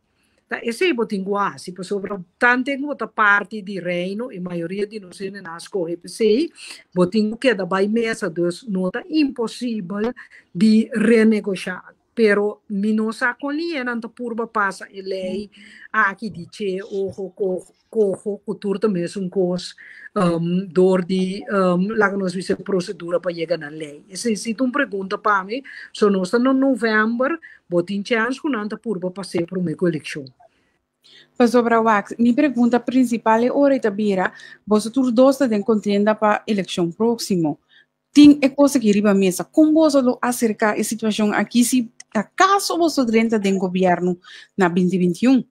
Da esse botinguasi, sobre tante outra parte do reino, e maioria de nós corre sei, botingo que da vai mesa dos nota impossível de renegociar. Pero mi non sa colhiena anta purba passa e lei aqui dice ojo cojo cojo cultura mesmo cos um, door die um, laga nos vise procedura para chegar na lei. E se se tu pergunta para mim, so nós no novembro, botin chance com anta purba passei por uma eleição. Pues sobre wax, mi pregunta principal é ahorita bira, vosotros dos están contenda para eleição próximo. Tem é coisa que riba mesa, como você lo acerca a situação aqui se acaso você dentro do governo na 2021?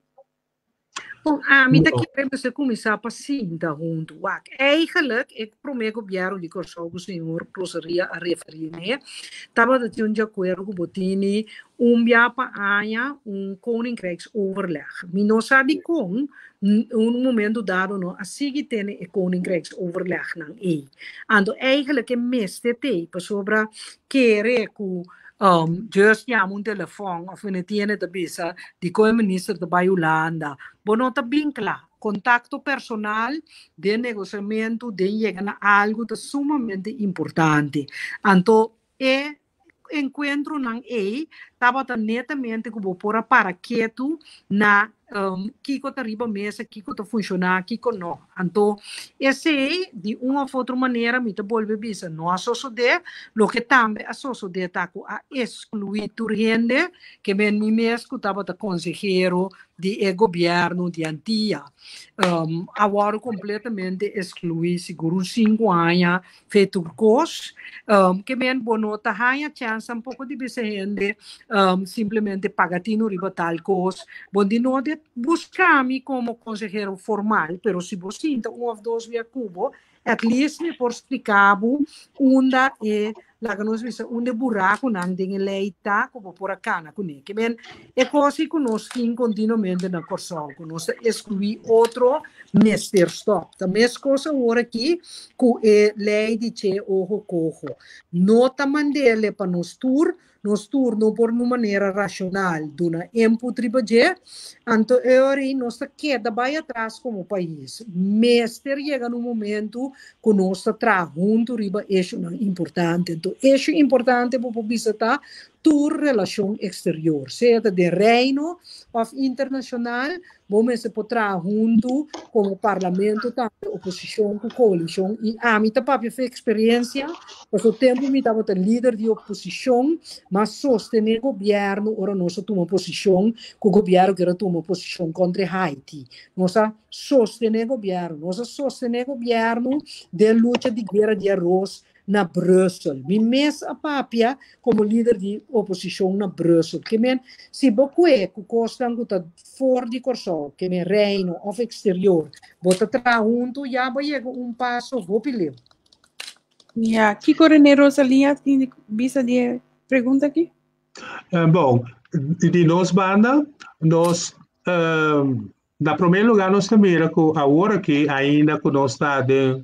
Bom, a mim daqui para você começar a sinta junto. Eigenlijk, ik prometo governo de Corsol, o senhor gostaria a referir, né? Estava de um acordo com o Botini, um biapa aia, um koninkrijksoverleg. Mino sabe com, um momento dado, no, assim que tem o koninkrijksoverleg, não é? Ando, eigenlijk, é meste tempo sobre querer que um, just ja un telefon of in tiene de bisa di ko minister de Bayulanda. Bono ta vincla contacto personal de negociamento de llegar a algo de sumamente importante. Anto e encontro nang e tava netamente como por para quieto na um, kiko ta riba mesa, kiko ta funcionar, kiko no. Então, esse de uma ou outra maneira, me volve bisa, não a de, lo que também a de tá a excluir turgende, que men mi mesco tava ta consejero de e governo de antia. Um, agora completamente excluir, seguro cinco anos, feito curso, um, que men bonota hanya chance um pouco de bisa gente, um, simplesmente pagatino riba tal coisa, bom de não buscar-me como consejero formal, pero se você sinta um ou dois via cubo, at least me por explicar onde é nós vimos um de buraco não tem leita como por acá na cune que é coisa que nós fim continuamente na corsol que nós excluir outro mister stop também as coisas agora aqui que é lei de che ojo cojo nota mandele para nos tour nos turno por uma maneira racional, duna input ribaje, anto eori nossa queda vai atrás como país. Mester chega no momento que nós está junto riba eixo importante. Então, eixo importante para visitar tu relação exterior, seja de reino ou internacional, vamos se podrá junto como parlamento, tanto oposição como coalição. E a mim também foi experiência, porque o tempo me estava líder de oposição, mas sostener o governo, ora nós tomamos posição, que o governo quer tomar posição contra Haiti. Nós sostener o governo, nós sostener o governo de luta de guerra de arroz, na Brussel. Mi mes a papia como líder de oposição na Brussel. Que men, se boque que costan guta for de corso, que men reino of exterior, bota tra junto, já vai um passo vopileu. Yeah, que Coronel Rosalia tem visa de pergunta aqui? Uh, bom, de nós banda, nós uh, na primeiro lugar nós também agora que ainda que nós está de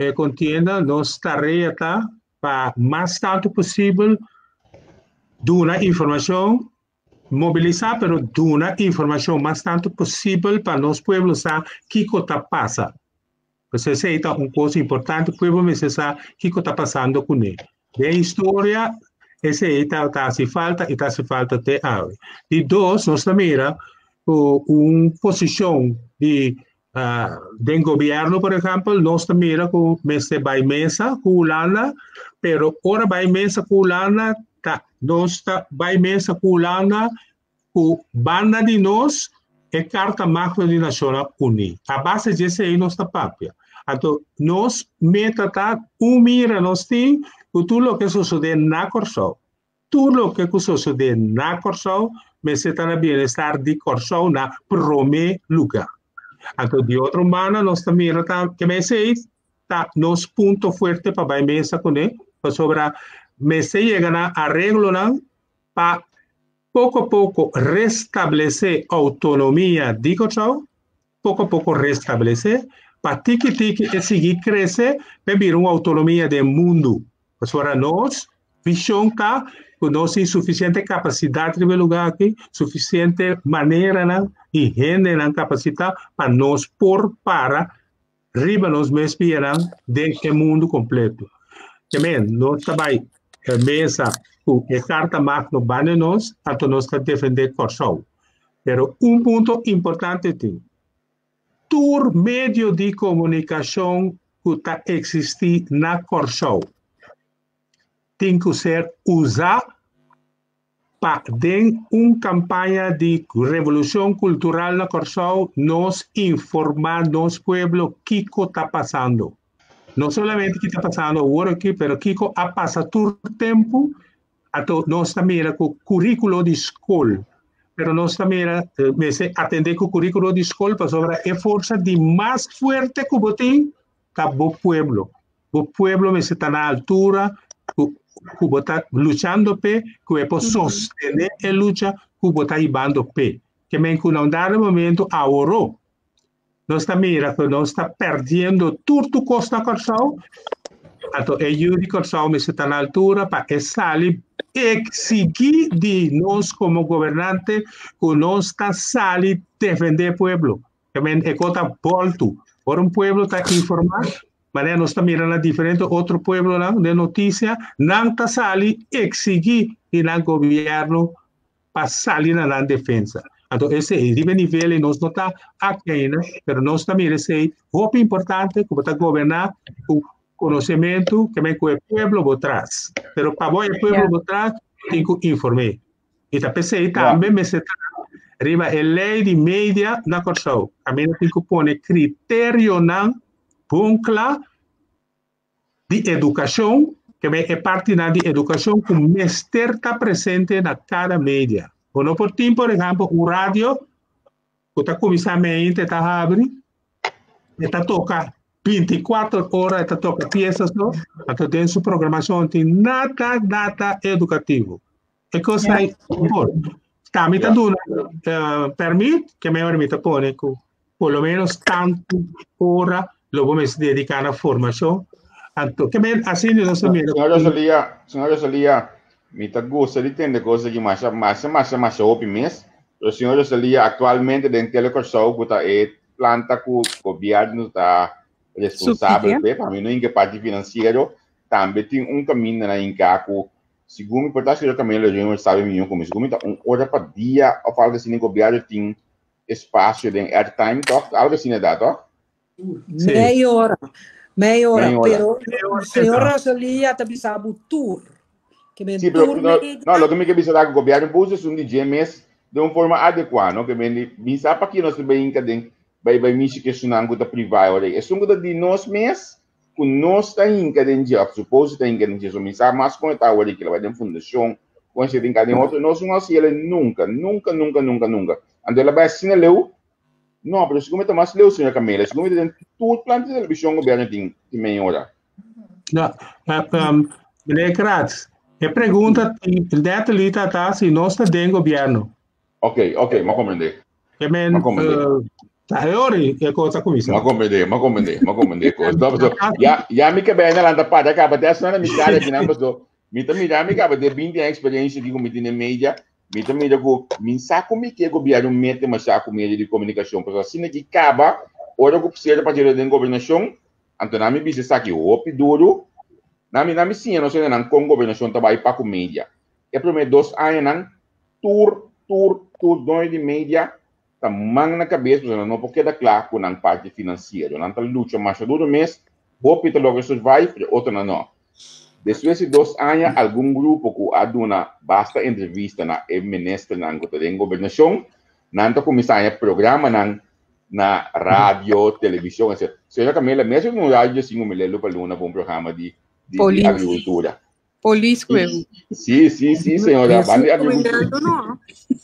eh, contienda nossa tarefa para mais tanto possível dar informação mobilizar, pero dar informação mais tanto possível para nós pueblos o que está passando. Você é uma coisa importante, o povo precisa saber o que está passando com ele. De história, esse aí está tá se falta e está se falta até agora. E dois, nós também uma posição de uh, del gobierno, por ejemplo, nos mira con este baimesa culana, pero ora baimesa culana ta nosta baimesa culana ku banda de nós é carta macro de Nações Unidas. A base disso aí nossa papia. Então, nós meta tá mira nós tem tudo o que sucede na Corsol. Tudo que sucede na Corsol, mas está na bem-estar de Corsol na primeiro lugar. Então, de outra maneira, nós também tá, que me sei, tá, nos ponto forte para vai mesa com ele, para sobre me sei chegar na arreglo para pouco a pouco restabelecer autonomia de Cochau, pouco a pouco restabelecer, para tiki-tiki e seguir crescer, vir uma autonomia do mundo. Para nós, visão tá, nós temos suficiente capacidade de lugar aqui, suficiente maneira né, e gente na capacidade para nós pôr para riba nos meus de mundo completo. Também, nós também, a mesa, a carta magno bane nós, até nós que defender Corsol. Pero um ponto importante tem. Tur meio de comunicação que está existir na Corsol tem que ser usado para dentro uma campanha de revolução cultural na Corsol, nos informar nos pueblo o que está passando. Não somente que está passando agora aqui, mas o que ha passado todo o tempo, ato nós também com o currículo de escola. Pero nós também eh, atender com o currículo de escola para sobre a força de mais forte que você tem, que o pueblo. O pueblo está na altura, Cuba está luchando pe, que é para sostener a luta, Cuba está ibando pe. Que me que não dá momento ahorrou. Nós também que nós está perdendo tudo costa corsal. Então, é o corsal me está na altura para sair exigir de nós como governante que nós está sair defender o povo. Que me é cota volto. Por um povo está informado, mas nós estamos mirando diferente outro pueblo não, de notícia, não está sali exigir o governo para sair na defesa. Então, esse é nível nós não está aqui, né? mas nós também esse é importante que está governar o conhecimento que vem com o povo por trás. Mas para o povo por trás, tem que informar. E também também me se arriba a lei de mídia na Corsão. Também tem que pôr critério não buncla de educação, que é parte da de educação que mestre está presente na cada mídia. Quando por ti, por exemplo, o rádio, que está começando está abre, está toca 24 horas está toca piezas, ¿no? Hasta tem su programación, tem nada, nada educativo. É cosa yeah. importante. Tamita yeah. duna, uh, permite, que me permite pone, por lo menos tanto hora lo vamos a dedicar a formación. Anto, que me, así no se mira. Senhora Rosalia, senhora Rosalia, me tá gosta de entender coisa que mais, mais, mais, mais, opi mês. O senhor Rosalia, atualmente, dentro do Telecorsol, que é planta que o governo está responsável para mim, não parte financeiro, também tem um caminho na Incaco, segundo me portar que também o gente sabe melhor como segundo então um hora para dia ou algo assim no governo tem espaço de airtime talk algo assim da talk meia hora. Meia hora. Pero senhora Rosalia também sabe o tour que me sí, pero, no, no, lo que me que o governo busca um de mês de uma forma adequada, não que me me sabe que nós também tem vai vai misi que sunan ko ta privai ore é sungo di nos mes ku nos ta inka den dia suppose ta inka den dia so mi sa mas com ta ore que vai den fundação com esse den cadê outro nós não se ele nunca nunca nunca nunca nunca. Ande ela vai sina não pero se como tá mais leu senhor Camila se como tem tudo planta de televisão governo tem tem meia hora não Bele Kratz, é pergunta, dentro ali tá se nós está dentro governo. Ok, ok, ma compreender. É, men, uh, Teori ya cosa komisa. Ma komende, ma komende, ma komende ko. Stop so. Ya ya mi ke bene landa pada ka bate asana mi kare kinamba so. Mi ta mi da mi ka bate bindi experiência di comiti ne media. Mi ta mi da ko min sa ko mi ke go biaru mete ma sa ko media di comunicação. Porque assim que acaba, ora ko precisa para tirar den governação. Antona mi bise sa ki opi duro. Na mi na mi sim, não sei nan com governação tá vai para com media. É primeiro dois anos nan tour tour tour dois de media tá mang na cabeça, não porque da claro com a parte financeira, não tá luta mas todo mês, hope logo survive, outro não não. Depois de dois anos, algum grupo que aduna basta entrevista na ministro na da governação, não tá começando a programa na na rádio, televisão, etc. Senhora Camila, mesmo no rádio, assim, me lembro para um programa de, de, de agricultura. Político, Sim, sim, sim, senhora. Vale agricultura. Não,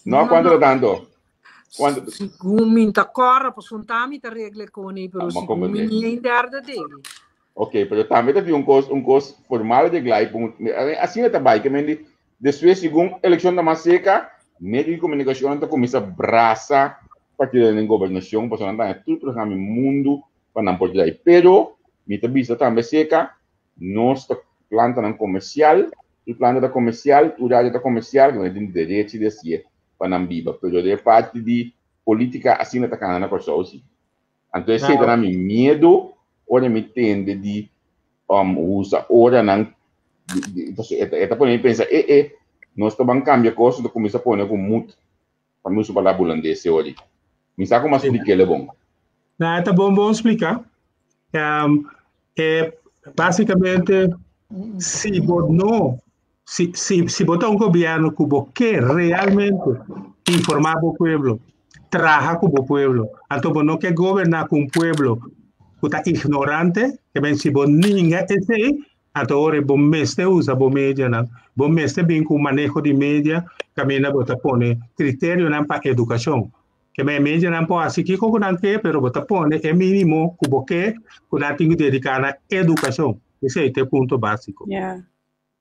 não, quando tanto. Quando... Segundo corra, posso contar mi regle con i però segundo mi interda dele. Ok, pero também tem um curso, um curso formal de glai, assim é também, que mendi, depois segundo eleição da Maseca, meio de comunicação está começa a braça partido de governação, para não dar tudo programa no mundo para não poder aí. Pero, mi vista também seca, nós planta não comercial, o planta da comercial, o rádio da comercial, que não tem direito de ser panambiba, pero de parte de política assim na tacana por sozi. Então esse é ah, mi medo, ora me tende de um, usa ora não então eta por pensa e e nós estamos cambia coisa do começar a pôr com muito para mim para bulandese hoje. Me sabe como explicar ele bom? Não, bom, bom explicar. Um, é, basicamente, se não si, si, si vota un gobierno cubo que realmente informar al pueblo, trabaja con el pueblo, entonces no que gobernar con un pueblo que está ignorante, que ven si vos ninguém ese, entonces vos meste usa vos media, ¿no? vos meste bien con manejo de media, camina vos pone criterio para educación. Que me media não pode assim que com que pero você pone é mínimo cubo que que tem que dedicar na educação. Esse é o ponto básico. Yeah.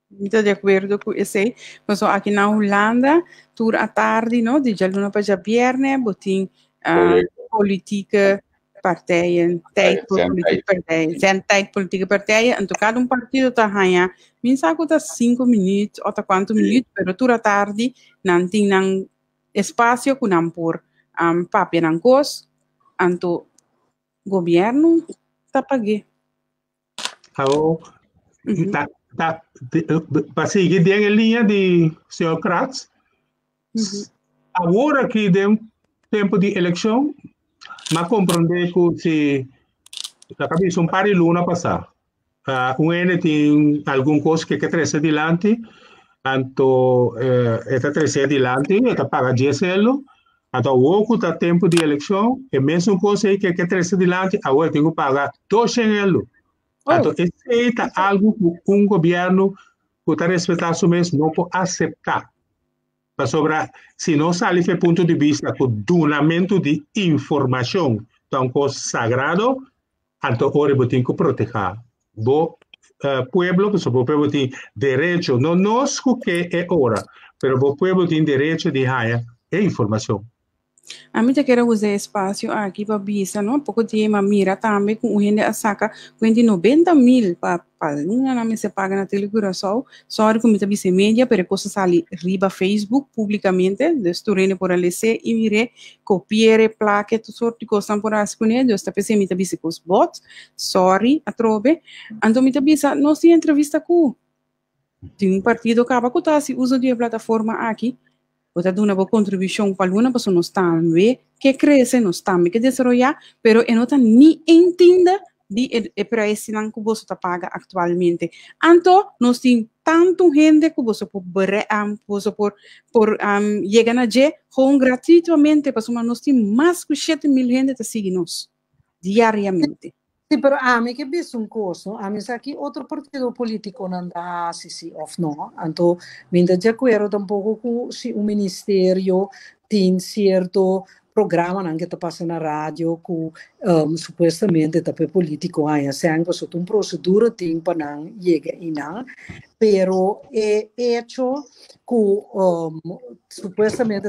Muito de acordo com isso aí. Mas aqui na Holanda, tur à tarde, não, de luna para viernes, botin uh, política partijen, tijd voor politieke partijen. zijn tijd politieke partijen. En cada um partido está ganha, min saco tá cinco minutos, ou tá quanto minutos, pero tur à tarde, não tem nang espaço com não por um, papel não cos, anto governo tá pague. Oh, uhum. tá tá, para seguir dentro a linha de senhor Kratz, uhum. agora que tem tempo de eleição, mas compreender que se a cabeça um par de luna passar, uh, um N tem alguma coisa que quer trazer adiante, então, uh, está trazer adiante, está paga GSL, então, o que está tempo de eleição, é a mesma coisa que quer trazer adiante, agora tem que pagar 200 euros. Então, esse é algo que um governo que está respeitando mesmo não pode aceitar. Sobrar, se não sai do ponto de vista do donamento de informação, então, coisa sagrado, Anto ore botin que proteger. Bo uh, pueblo, pues, bo pueblo tem derecho, não nós que é hora, pero bo pueblo tem derecho de haya informação. Mim quero usar espaço aqui para bisa, não? Pouco tempo, mira também com o gente a saca com 90 mil para não? Me se paga na telecuração, só que me bisa média, para coisa sali riba Facebook publicamente, desturene por ali se e mire copiare plaque tu sorte de coisa por as com ele, esta pessoa me bisa os bots, sorry, a trobe, então me bisa não se entrevista com. Tem um partido acaba com se usa de plataforma aqui Ota duna bo contribución para alguna persona nos tambe que crece nos tambe que desarrolla, pero en otra ni entienda di e, e preço não que você tá paga atualmente. Então, nós tem tanto gente que você por um, você por por um, chegar na G com gratuitamente, mas nós tem mais que 7 mil gente que segue nós diariamente. Sì, però a me che visto un corso, a me sa che altro partito politico non da sì sì off no, anto mentre già quello tampoco cu sì un ministerio tin certo programma anche da passa na radio cu um, supostamente da per politico hai sempre sotto un procedura tempo non llega in pero é hecho que um,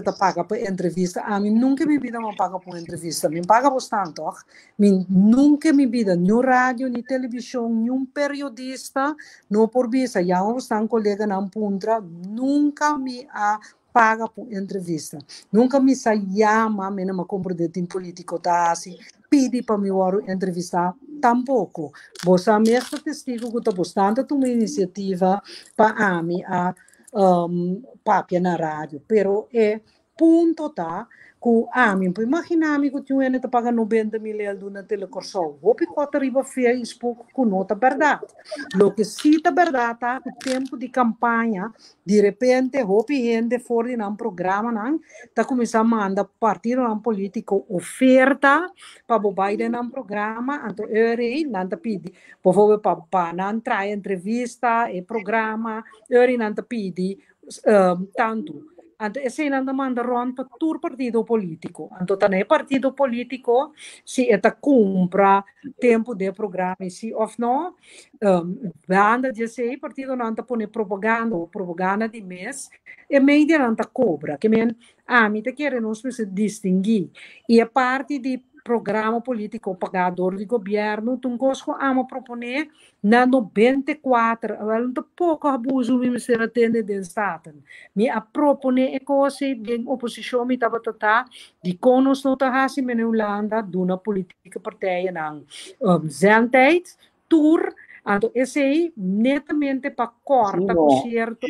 te paga por entrevista. A mim nunca me vida me paga por entrevista. Me paga bastante, toch? Me nunca me vida, nem rádio, nem televisão, nenhum periodista, não por vista. Já um colega na puntra, nunca me a paga por entrevista. Nunca me chama, me não me comprometo em político, tá assim, pede para me entrevistar, tampouco. Você mesmo testigo que está bastante uma iniciativa para a mim, a um, papia na rádio, pero é ponto tá, ku amin. Po imaginami ko yung ene paga 90 mil do na telecorso hopi ko riba Facebook ku nota verdade lo que cita verdade tá o tempo de campanha de repente hopi gente fora de um programa não tá começando a mandar partido um político oferta para o Biden um programa então eu não tá pedi por favor para para não trazer entrevista e programa eu não tá pedi um, tanto Anto ese nanda manda ron pa tur partido politico. Anto tane partido politico si eta compra tempo de programa si of no um, banda de sei partido nanta pone propaganda propaganda di mes e media nanta cobra que men a mi te quer non se distinguir e a parte di programa político pagador de governo, tu gosto ama proponer na 94, wel um pouco abuso me ser atende de Estado. Me a proponer e coisa de oposição me tava tata de conos no ta hasi men Holanda duna política partij nang um, zendheid tour Então, esse aí, netamente para corta, por certo,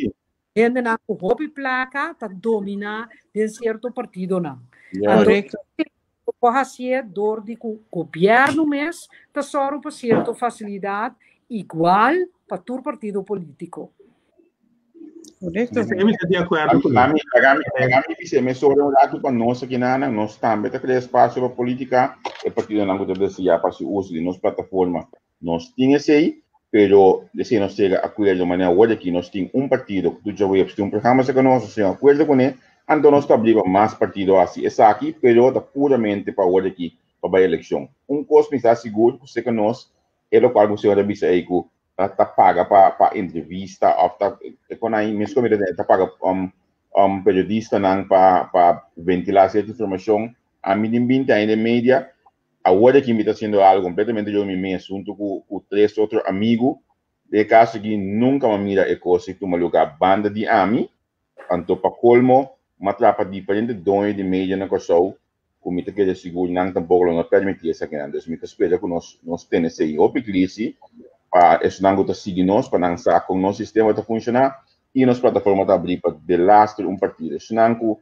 gente na hobby placa, para dominar de certo partido, não. Yeah. Então, dor de que o governo mês está só para certa facilidade igual para todo partido político. Correto. Eu estou de acordo com isso. Agami disse, me sobre um lado para nós aqui na nós também tá criando espaço para política partido não gosta de se para o uso de nossa plataforma. Nós tínhamos aí, pero se nós chega a acordo de maneira hoje aqui nós temos um partido que tu já vai ter um programa que nós se acordo com ele Então abrimos mais partido assim. Essa aqui, pelota puramente para hoje aqui, para a eleição. Um custo está seguro, porque que nós, é o qual você vai ver aí, que está paga para, entrevista, quando aí, está paga um, um periodista para, ventilar certa informação, a mim também ainda mídia, a hoje aqui me está sendo algo completamente eu me assunto com, com três outros amigos, de caso que nunca me mira é coisa que uma lugar banda de ami, anto para colmo, matrapa diferente donho de mídia na Kosovo, comita que de seguro não tampouco não permitir essa que me espera que nós nós temos aí op crise para isso não está seguir nós para não saber como nosso sistema está funcionar e nossa plataforma está abrir para de lastro um partido, se não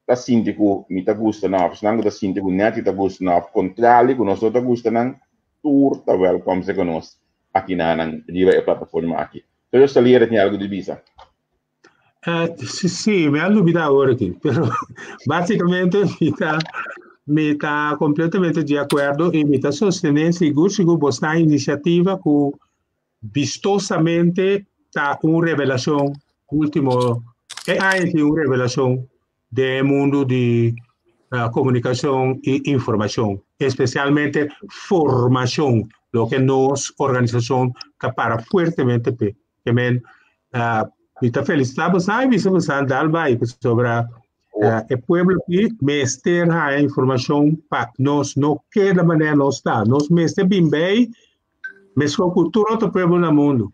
está síndico me está gosta não, se não está síndico net está gosta não, contrário que nós está gosta não, tour está welcome conosco aqui na na plataforma aqui. Então eu estou ali algo de visa. Eh, sì, mi hanno olvidado ahora aquí, pero básicamente está, me está completamente de acuerdo y me está sosteniendo seguro que esta iniciativa que vistosamente está una revelación último, es una revelación del mundo de uh, comunicación e información, especialmente formación lo que nos organización que para fuertemente men uh, Mita felicitamos a misa besar dalba e sobre uh, o pueblo que mester a informação para nós não que da maneira nós está nós mester bem bem mas com cultura do pueblo no mundo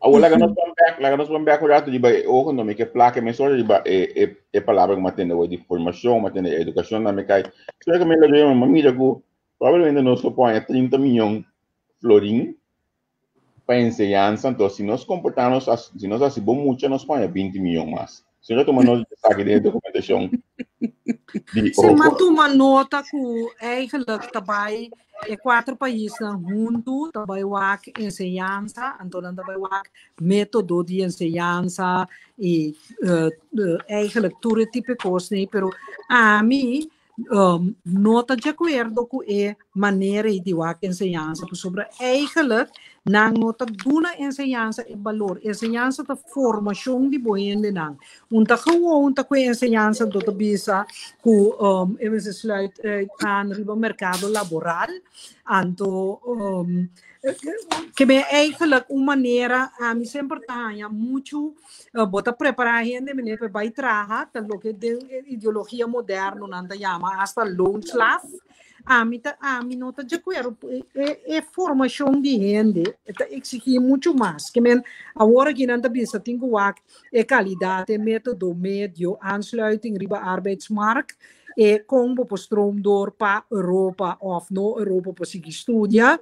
Agora que nós vamos ver, lá nós vamos ver agora de ba o nome que placa me só de ba é é é palavra que mantém de formação, mantém educação na me cai. Só que me lembro uma mídia que provavelmente nós põe 30 milhões florim para enseñanza, entonces si nos comportamos, si nos hacemos mucho, nos pone 20 millones más. Se nós tomamos destaque de documentação. Se manda uma nota que eigenlijk daarbij é quatro países junto, daarbij wak enseñanza, então daarbij wak método de enseñanza e uh, uh, eigenlijk todo tipo de coisas, pero a mim um, nota de acordo com a maneira de wak enseñanza, sobre eigenlijk nang nota duna enseñanza e valor, enseñanza ta formação de boende nang. Unta gewoon ta kwe enseñanza do bisa ku um, even se sluit uh, aan riba mercado laboral, anto um, que me eigenlijk uma maneira a mim sempre tá muito uh, bota preparar gente menina para vai trabalhar tá lo que de ideologia moderna nanda chama hasta loonslaaf a tá a tá de acordo é, é formação de rende tá exigir muito mais que men agora que não tá bisa tem que é qualidade método médio aansluiting riba arbeidsmarkt e com o stroom door para Europa of no Europa para seguir estudia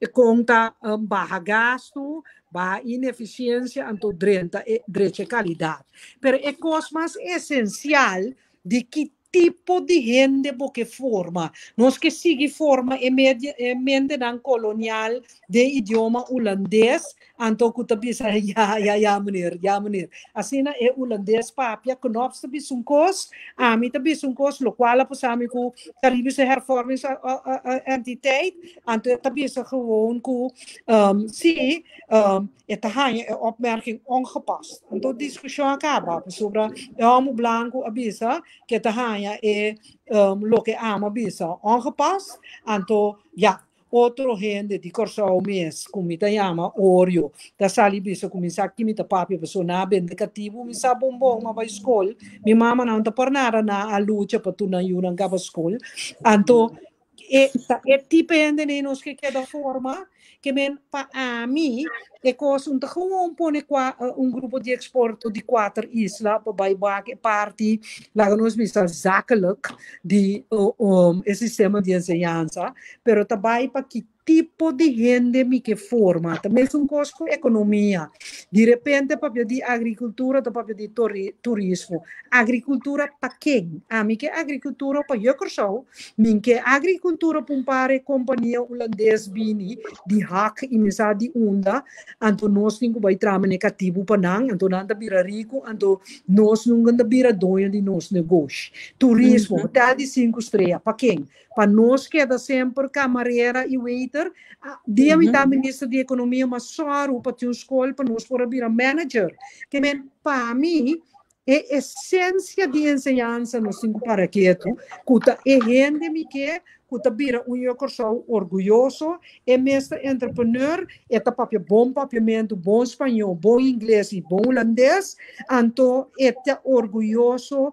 e conta um, barra gasto barra ineficiência anto drenta e drecha qualidade pero é coisa mais essencial de que tipo de gente porque forma. Nós que sigue forma emenda dan colonial de idioma holandês, anto que sa ya ya ya meneer, ja meneer. Asina é holandês papia, knops tabi sunkos, ami tabi sunkos, lo qual po sami ku Caribische hervormingsentiteit, anto tabi sa gewoon ku um, si um, esta hanya opmerking ongepast. Anto discussie acaba sobre homo blanco abisa que esta hanya é um, lo que ama bisa ongepast. Anto ja, outro gente de corso mês, como me chama Oreo, da sali bisa como sa que me ta papi pessoa na bem negativo, me sa bombom ma vai escola, mi mama não ta por nada na a luta para tu na yuna gaba escola. Anto é, é depende de nós que cada forma que men pa a mim é coisa um gewoon pone qua um grupo de exporto de quatro islas para baibak parte lá nós misa zakelijk de um, sistema de enseñanza pero também para que tipo de gente que forma. Também é um custo economia. De repente, para de agricultura, para de turismo. Agricultura para quem? A mim que agricultura para eu sou. Mim que agricultura para um pare companhia holandês bini de hack e misa de onda. Anto nós ninguém vai trama negativo para não. Anto nada bira rico. Anto nós anda bira dono de nosso negócio. Turismo, hotel de cinco estrelas. Para quem? Para nós que é sempre camareira e waiter, dia uhum. tá ministro de economia, mas só para ter escola para nós para virar manager. Que para mim é essência de ensinança no cinco para quieto, cuta é rende me que kuta bira un yokor so orgulhoso é mestre entrepreneur é ta papia bom papiamento bom espanhol bom inglês e bom holandês anto é orgulhoso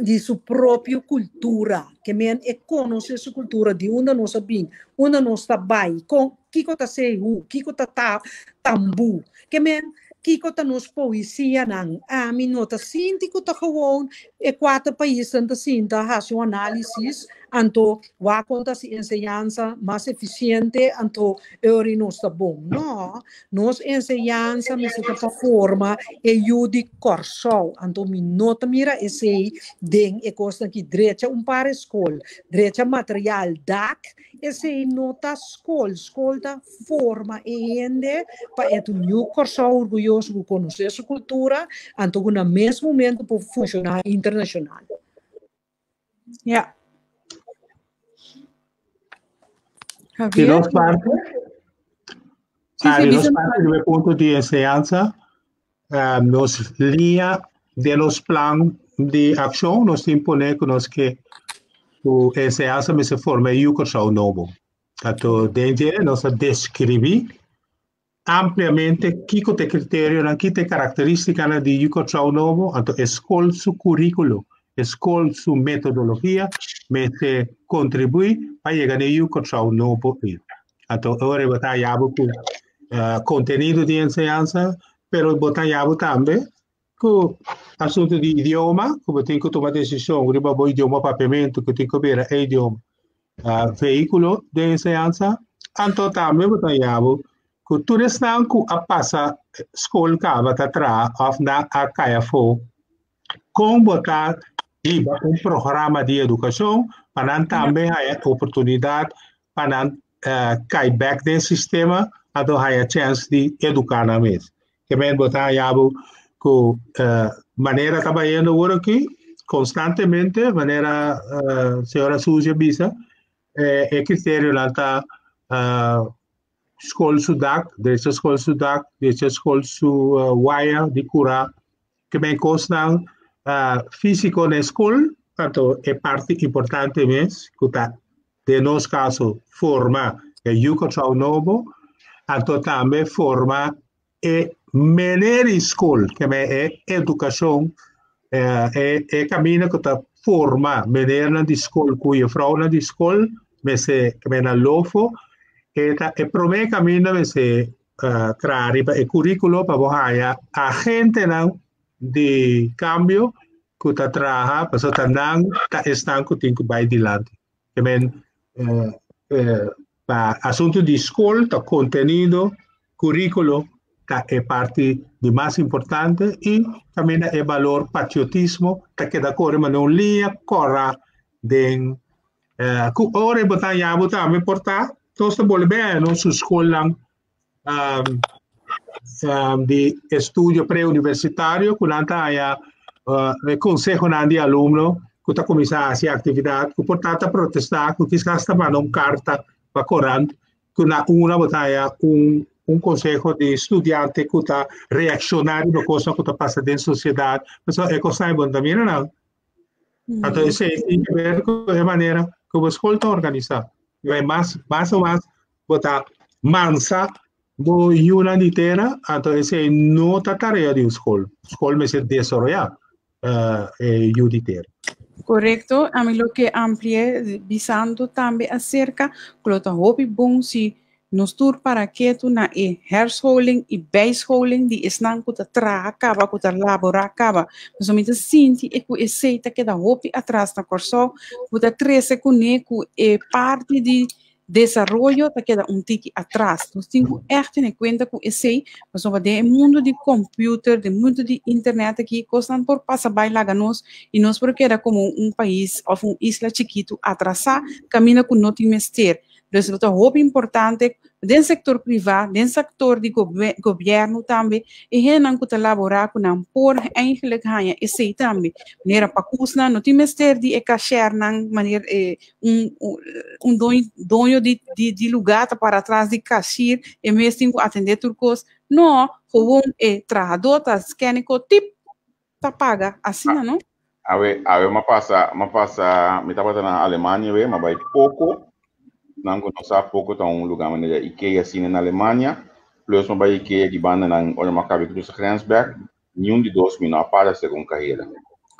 de sua própria cultura, que men é conhecer sua cultura de onde nós sabemos, onde nós está bem, com que está sei que está tambu, que men kiko ta nos poesia nang a mi nota sinti ko ta gewoon e quatro países anta sinta um análisis anto wa conta si enseñanza más eficiente anto euri nos ta bom no nos enseñanza mi se ta forma e yudi corso anto mi nota mira e sei den e costa ki drecha un par escol drecha material dak e sei nota escol escol forma e ende pa et un new corso orgulhoso por conhecer sua cultura anto no mesmo momento por funcionar internacional yeah De dos partes. Sí, ah, de dos partes del punto de enseñanza, uh, nos línea de los planos de acción nos impone que nos que o enseñanza me se forma e o novo. Então, dentro nós descrevi ampliamente que o critério, que tem característica de Yucatán novo, então escolhe seu currículo, escolhe sua metodologia, mas contribui para chegar no Yucatán novo. Então, agora eu vou com uh, conteúdo de ensinança, mas vou também com assunto de idioma, como tem que tomar decisão, riba o idioma papiamento, que tem que ver é idioma. Uh, veículo de ensinança, então também vou ku toerist na ku a passa school ka bata tra of na a kaya fo com botar iba um programa de educação para também a oportunidade para uh, cair back no sistema a do a chance de educar na mesa. Que men botar yabo ku uh, maneira trabalhando agora aqui constantemente maneira uh, senhora Suja bisa é, é critério lá tá uh, school sudak, dessa school sudak, dessa school su uh, waya di cura que me consta uh, físico na school, tanto é parte importante mesmo, tá de nos caso forma é Yucatán novo, tanto também forma é mener school, que é educação, é, é, é caminho que tá forma mener na escola, cuja frau na escola, mas é que é na lofo, e prome camino se uh, trari e currículo para a gente não de cambio que tá traha para tá nang tá estão que tem que vai dilante. Também uh, uh, para assunto de escola, tá conteúdo, currículo tá é parte de mais importante e também é valor patriotismo tá que da cor mas não linha corra den uh, ku ore botar ya botar me portar tosta boleh bem nosso escola um, um, de estudo pré-universitário, que nanta há uh, consejo de aluno que está começando a fazer atividade, que portanto protestar, que quis gastar uma carta para Coran, que na uma botaia um conselho de estudante que está reaccionando na coisa que está passando na sociedade, mas é é bom também, não? Então, isso é a maneira que o escola está organizado vai mais, mais ou mais botar mansa do yuna inteira, então essa é nota tarefa de escola. Escola me se desarrollar uh, é inteira. Correcto, a mim lo que amplie visando também acerca, eu hobby bom se nos tur para que tu na e hersholing e baseholing di isnan ku ta tra acaba ku ta labora acaba mas o mita sinti e ku aceita que da hopi atrás na corso ku ta trece ku ne ku e parte di desarrollo ta queda um tiki atrás. Nós temos echt em conta com esse, nós de mundo de computer, de mundo de internet aqui, costan por passar lá nós e nós porque era como um país ou um isla chiquito atrasar, caminha com não tem mestre. Dus dat is heel importante den sector privado, den sector de governo também, e renan que elaborar com não por eigenlijk hanya esse também, maneira para kusna, não tem mestre de ecacher nan maneira um um dono de, de, de lugar para trás de cashier e mesmo atender turcos, não, gewoon e trajador tá scannico tip tá paga, assim não? Ave, ave, uma passa, uma passa, me tava na Alemanha, mas vai pouco nan ko sa poko ta un lugar maneira IKEA assim na Alemanha plus uma IKEA que banda olha uma cabe que Grensberg nenhum de dois mil não para segundo carreira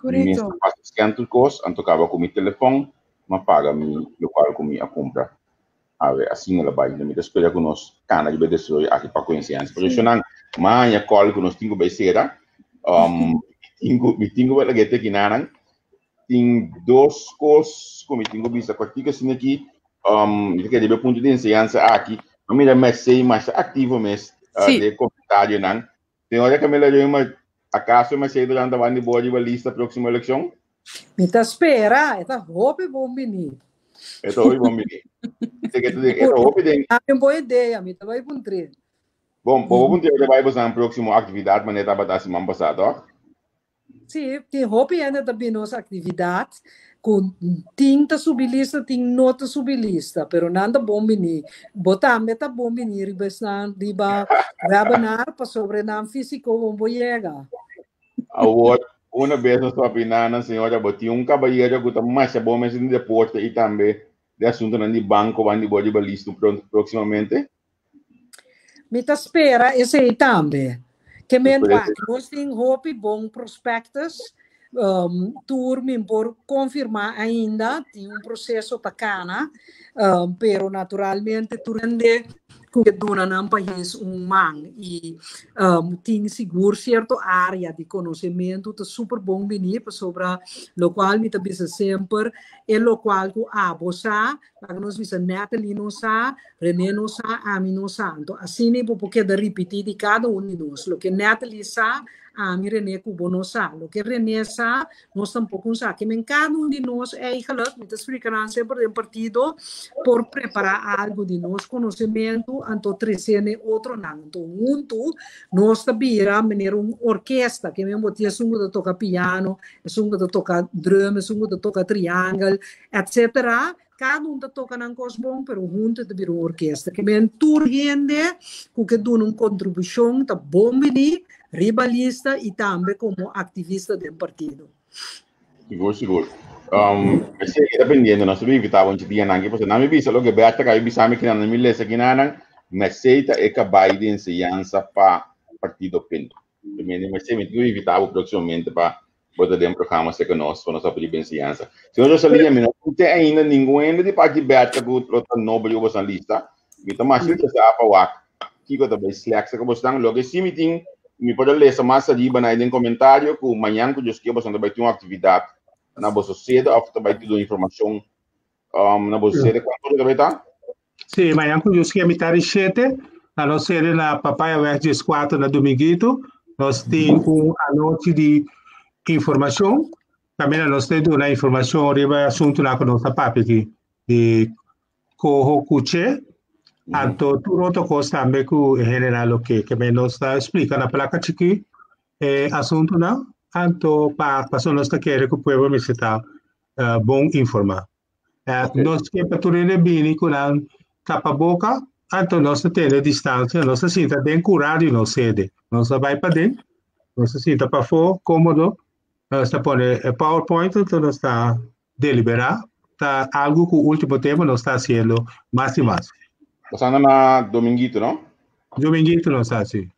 Correto. Faz scanto cos anto acaba com meu telefone ma paga mi local com minha compra a ver assim ela vai me espera que nós cana de bedeço aqui para conhecer por isso nan manha call que nós tingo ser um tingo me tingo vai lá que aqui nan tem dois cos como tingo bisa com aqui que assim aqui um, que deve ponto de ensinança aqui, a minha mais sei mais ativo mesmo uh, de comentário não. Tem hora que me leu uma acaso mas sei durante a banda boa de lista próxima eleição. Me tá espera, é tá roupa bom menino. É tá bom menino. Dizer que é roupa de Ah, é uma boa ideia, me tá vai um treino. Bom, bom, bom dia, vai para a próxima atividade, mas não tá para semana passada, Sim, tem roupa ainda também nossa atividade com tinta subilista, tem nota subilista, pero nada bom bini. Botar meta bom bini, ribesnan, riba, rabanar, para sobrenam físico, bom boiega. Award, uma vez nós opinando, senhora, boti um cabalheiro que está mais bom, mas em deporte e também de assunto de banco van di body listo prossimamente? Mi ta spera esse aí também. Que men nós tem hope bom prospectus um, por confirmar ainda tem um processo bacana um, pero naturalmente turende que dona num país um man e um, seguro certo área de conhecimento tá super bom venir sobre o qual me também sempre e o qual que a bossa lá nós visa Natalie não sa René não sa Ami não sa. Então porque da repetir de cada um de nós o que Natalie sa a mi René Cubo não sa o que René sa nós tampouco sa que men cada um de nós é gelukkig me explicarán sempre em partido por preparar algo de nós conhecimento anto trecene outro não então junto nós tabira maneira uma orquestra que mesmo tinha sungo de tocar piano sungo de tocar drum sungo de tocar triângulo etc cada um toca num coisa bom, pero junto de uma orquestra. Que men tur gente, que dá uma contribuição, tá bom venir, ribalista e também como ativista do partido. Seguro, seguro. Um, kasi dependendo na sabi kita wanci dia nangi pasa nami bisa lo ge beata kai bisa mi kina nami lesa kina nang meseita e ka Biden se yansa pa partido pinto. Depende mas se mi tu evitavo prossimamente pa botar dentro programa se conosco para nossa pribenciança. Se eu já sabia, não tem ainda ninguém de parte beata que o nobre ou lista. Então, mas se você apa wak, que eu também slack se que você logo se me pode ler essa massa ali na em comentário que amanhã que eu esqueci você vai ter uma atividade na bolsa cedo, ou vai ter informação um, na bolsa cedo quando você vai estar? Sim, amanhã que eu esqueci metade sete, na nossa sede na Papaya Verde 4 na Dominguito, nós temos uma noite de informação. Também nós temos uma informação sobre assunto na nossa papi de, de Kohokuche, Anto tu outro coisa também que o general o que que nos está explicando na placa aqui é assunto não anto para para nós que quer que o povo me está uh, bom informar. Uh, okay. Nós que para tudo é bem com a capa boca anto nós temos distância nós sinta bem curado e não cede nós vai para dentro nós se sinta para fora cômodo nós está põe PowerPoint então nós está deliberar tá algo que o último tempo nós está fazendo mais e mais. Você anda na Dominguito, não? Dominguito não está assim.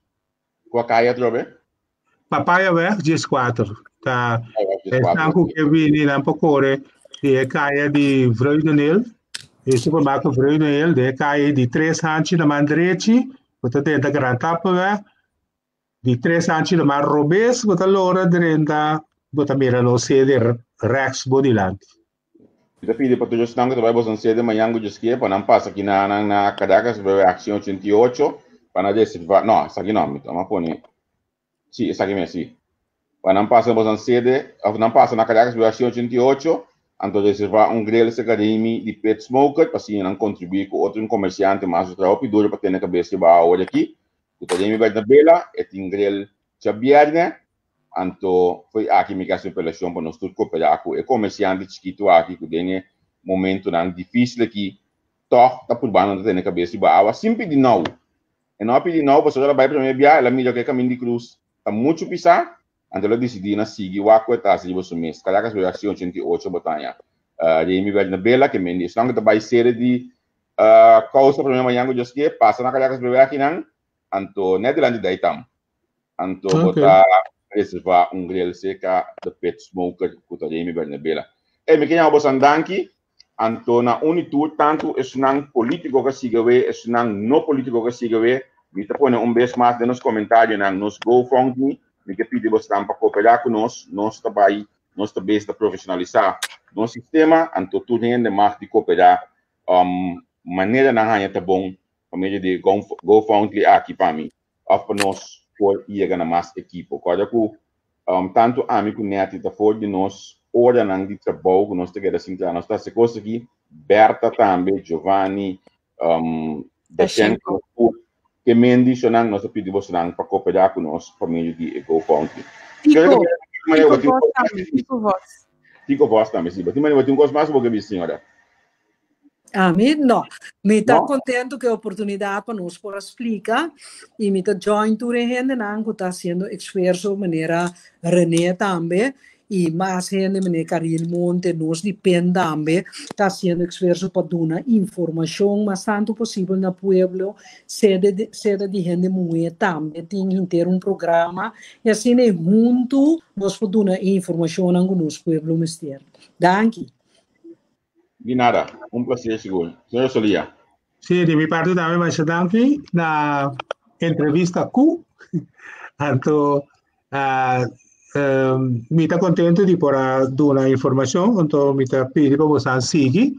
Qual caia, trobe? Papaya Verde, dias 4. Tá. É tanto que vim na Pocore, e é caia de Vreudenel, e supermercado Vreudenel, de caia de 3 anos na Mandrete, você tem da Gran Tapa, de 3 anos na Marrobes, você lora de você mira no sede Rex Bodiland. Kita pide para todos que vai você sede manhã que esquerda para não passar aqui na na Caracas vai ação 88 para dizer vai não aqui não me toma pone sim essa aqui mesmo sim para não passar você sede não passa na Caracas vai ação 88 então reservar um grill se academy de pet smoker para assim não contribuir com outro comerciante mais o trabalho duro para ter na cabeça vai hoje aqui o academy vai na bela é tem grill chabiarne anto foi aqui me caso pela chão para nós tudo cooperar com o comerciante chiquito aqui que tem momento não difícil aqui toh tá por baixo da cabeça e bawa sempre de não e não pedir não você já vai para minha viagem ela me que caminho de cruz. Tá muito pisar então ela decidiu na seguir o aqua tá se você mês cada vez assim 88 botanha uh, de me ver na bela que me diz não que vai ser de uh, causa para minha manhã que eu que passa na cada vez aqui não anto Nederland daí tam. Anto okay. botar reservar um grill seca de pet smoker kuta de mi bernabela. E mi kenya bosan danki antona unitu tanto es nan político que sigue we es nan no político que sigue we mi te pone un más de nos comentarios nan nos GoFundMe mi que pide vos para cooperar con nos trabalho nos também está profissionalizar no sistema anto tu de mais de cooperar maneira na hanya tá bom para meio de GoFundMe aqui para mim nós por ir na mais equipo. Quando que um, tanto amigo neto está fora de nós, hora não de trabalho, que nós temos assim, nós está conseguir, Berta também, Giovanni, um, que me indicaram nós pedimos para cooperar com nós, família de GoFundMe. Tico, Tico voz. Tico voz também, sim. Mas eu tenho um gosto mais, porque senhora. A mim, não. Me está no. contento que a oportunidade para nós por explicar e me está join tour em gente não que está sendo esforço de maneira René também e mais gente meneer Karine Monte nos depende também está sendo esforço para dar informação mas tanto possível no pueblo sede sede de gente muito também tem que ter um programa e assim é junto nós podemos dar informação no nosso pueblo mister. Danke. De nada, um prazer seguro. Senhor Solia. Sim, de minha parte também, mas danke na entrevista Q. Então, uh, um, mi está contento di poter dare una informazione, então mi está pedi para você seguir.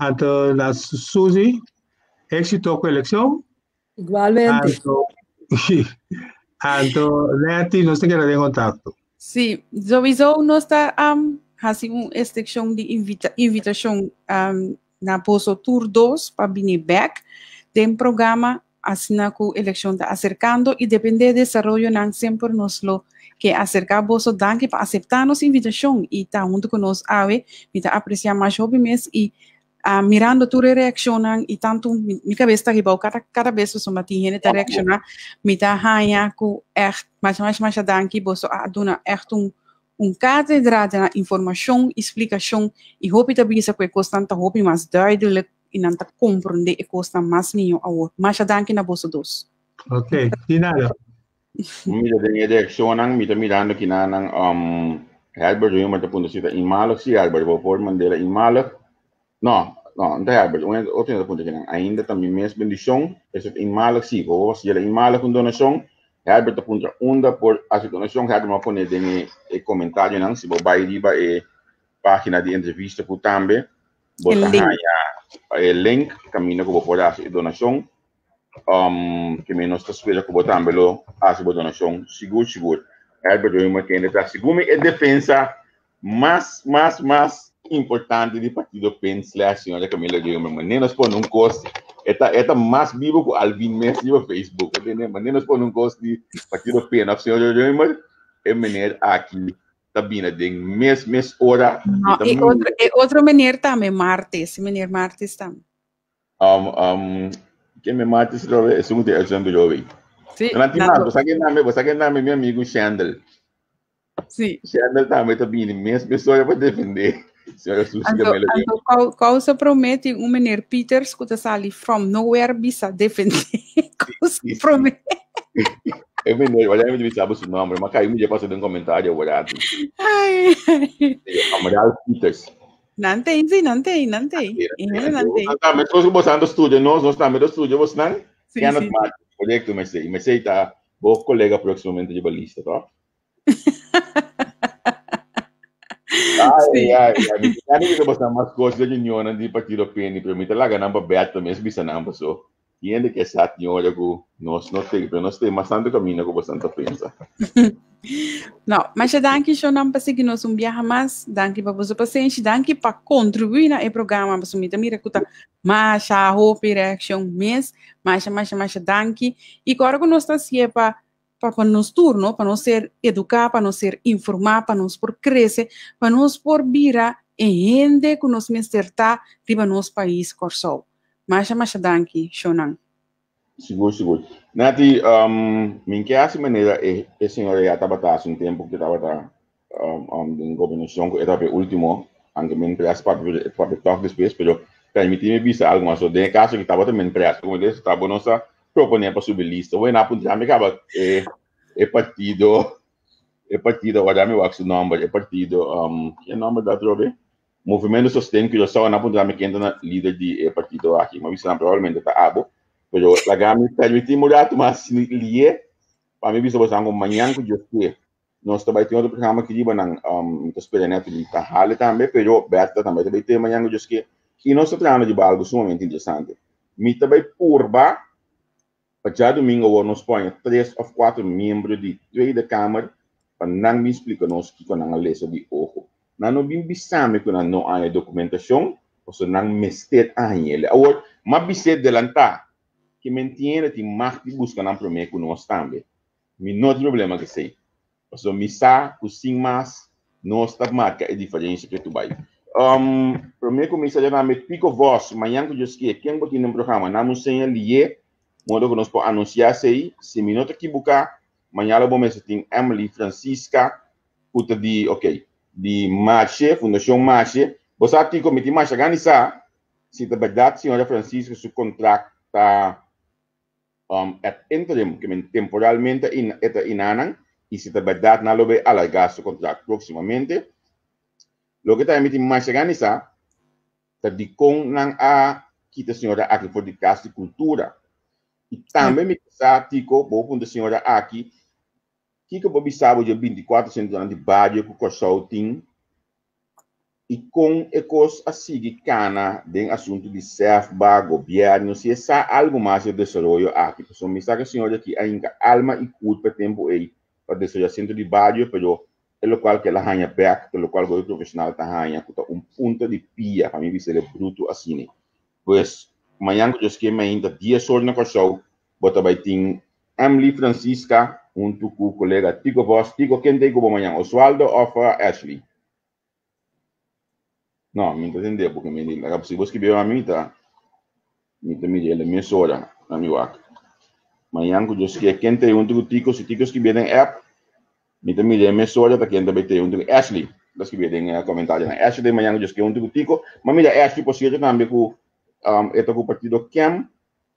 Então, na Suzy, éxito com a eleição. Igualmente. Então, então Leti, nós temos que ter contato. Sim, sowieso nós está um, fazendo uma extensão de invita invitação um, na Poço Tour 2 para vir back. Tem programa assim com a eleição está acercando e depende do desenvolvimento, não sempre nos lo que acerca vosso danke para aceitar nossa invitação e estar junto conosco, ave, me tá apreciar mais hobby mês e uh, mirando tu reaccionan e tanto mi cabeça que cada cada vez que uma tinha tá reaccionar me tá hanha com echt mais mais mais danke vosso aduna echt um um catedral de informação, explicação e hope tá bisa que constante hope mais duidelijk e não tá compreender e custa mais ninho ao mais danke na vosso dos. Ok, de nada. Mira de direksyonan mita mirando kinanang um Albert yung mata punta sita imalak si Albert po por Mandela imalak no no não é Albert o outro punta kinang ainda também mes bendição esse imalak si po si ela imalak com donação Unda por a donação Albert ma pone de e comentário nang si bo bai riba e página de entrevista por tambe bota o link. caminho que vou por a donação um, que menos está espera que botar ambelo a sua donação seguro seguro Herbert Roma que ainda está seguro é defesa mais mais mais importante do partido PEN a senhora Camila Guilherme nós põe um custo eta eta mais vivo que Alvin Messi no Facebook entendeu mas nem nós põe um custo de partido PEN a senhora Guilherme é maneira aqui Tabina, de mês, mês, hora. Não, e outro, e outro maneira também, martes, maneira martes também. Um, um, que me mate se lo es un de acción de lo vi. Sí. Nanti na, você que nome, você que nome meu amigo Chandel. Sim. Chandel também tá vindo, minhas pessoas para defender. Então, então qual, qual se promete um menino Peters que está ali from nowhere bisa defender? Qual se promete? É menino, olha, eu me sabe o nome, mas caiu, me já passou um comentário, olha. Ai, ai. Amaral Peters. Nanti sih, nanti, nanti. Ini nanti. Tá, mas coisa você anda estúdio, nós nós estamos no estúdio, você não? Sim, sim. proyecto me sei, me sei tá, vou colega proximamente de balista, tá? Ai, ai, ai, ani kita basta mas coisa de nyona di partido PN, pero mita laga namba beato mes bisa namba so. Tiene que sat nyora ko nós não tem, pero nós tem bastante caminho com bastante pensa. Não, mas já danke schon não para seguir nós um viaja mais, danke para você paciência, danke para contribuir na programa, para sumir mira kuta, mas a hope reaction mês, mas mas mas danke e agora que nós está se para para nos turno, para nós ser educar, para nós ser informar, para nós por crescer, para nós por vira e gente que nós mesterta riba nos país corsou. Mas mas danke schon Seguro, seguro. Nati, um, min que assim maneira e e senhora já estava tá um tempo que estava tá um, um em governação que o último, anche min preas para para talk depois, pero permitir-me visa algo mais. De caso que estava também preas, como disse, estava nossa proponer para subir lista. Ou na punta me acaba é é partido é partido, olha meu acho nome, é partido um, que nome da trobe? Movimento Sostén que eu só na punta me quenta na líder de é partido aqui, mas isso provavelmente tá abo. Pero la gami permitir mudar mas liye para mim bisa bosango manhã que eu sei. Nós também temos outro programa que diba nang um to espera neto de tá hale também, pero beta também também tem manhã que eu sei. E nós estamos de algo sumamente interessante. Mi também purba já domingo vou nos põe três ou quatro membros de tweede kamer para não me explicar nos que com a lesa de ojo. Na no bim bisame com a não há documentação, ou se não mestet a ele. Agora, mas bisete delanta que que mais que busca na primeira com nós também. Mi não tem problema que sei. Então, mi sa, cozinha mais, nós tá marca a diferença que tu vai. Um, primeiro começa já na me pico voz, manhã que eu esqueci, quem botou no programa, não sei ali, modo que nós podemos anunciar sei, se minuto que buscar, manhã eu vou me tem Emily Francisca, puta de, ok, de marche, Fundação Marche, você artigo miti marcha ganisa, se de verdade, senhora Francisca, seu contrato está um, at interim, que temporalmente in, eta inanan, y si de verdad no lo ve alargar su contrato próximamente, lo que está miti marcha ganisa, está de con a kita senhora aqui for de casa de cultura. E também me artigo, bom, da senhora aqui, que que Bobi sabe de 24 centros de barrio com consulting e com ecos assim que cana de assunto de self-ba, governo, se essa algo mais de desenvolvimento aqui. Então, me sabe senhora aqui ainda alma e culpa tempo aí para desenvolver centro de barrio, pero é o qual que ela ganha back, pelo qual o profissional está ganha, um ponto de pia, para mim, ser bruto assim. Pois, amanhã que ainda, dia sorte na show, bota vai ter Emily Francisca, junto com o colega Tico Voss. Tico, quem tem como amanhã? Oswaldo ou Ashley? Não, me entendeu, porque me diz, se você escrever a mim, tá? Me entendeu, ele me sora, na minha wak. Amanhã, que eu esqueci, quem tem junto com Tico, se Tico escrever em app, me entendeu, me sora, tá quem também tem junto com Ashley. Escrever em comentário, né? Ashley, amanhã, que eu esqueci junto com Tico. Mas, mira, Ashley, por cierto, também com um, com o partido Cam.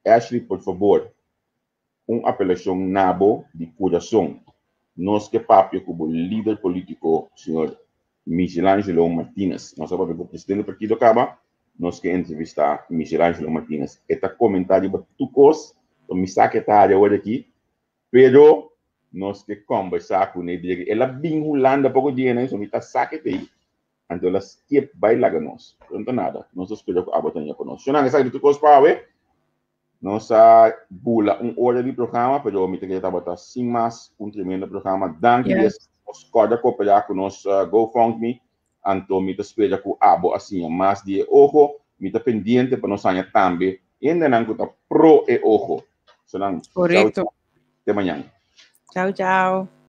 Ashley, por favor, uma apelação nabo de coração. Nós que papo como líder político, senhor Michelangelo Martínez. Nós vamos o presidente do partido acaba, nós que entrevistar Michelangelo Martínez. Este comentário para tu cos, o me saque área hoje aqui, pero nós que conversar com ele, ela vinculando pouco dia, né? So, me tá saque aí. Então, ela skip baila nós. Não nada. Nós esperamos que a botanha conosco. Se não, essa tu cos para ver, nossa bula um hora de programa, pero me queria estar sem mais um tremendo programa. Danke, yeah. os corda cooperar com nosso uh, GoFundMe, então me espera com abo assim, mais de ojo, me está pendiente para nós años também, e ainda não está pro e ojo. Correto. Até amanhã. Tchau, tchau.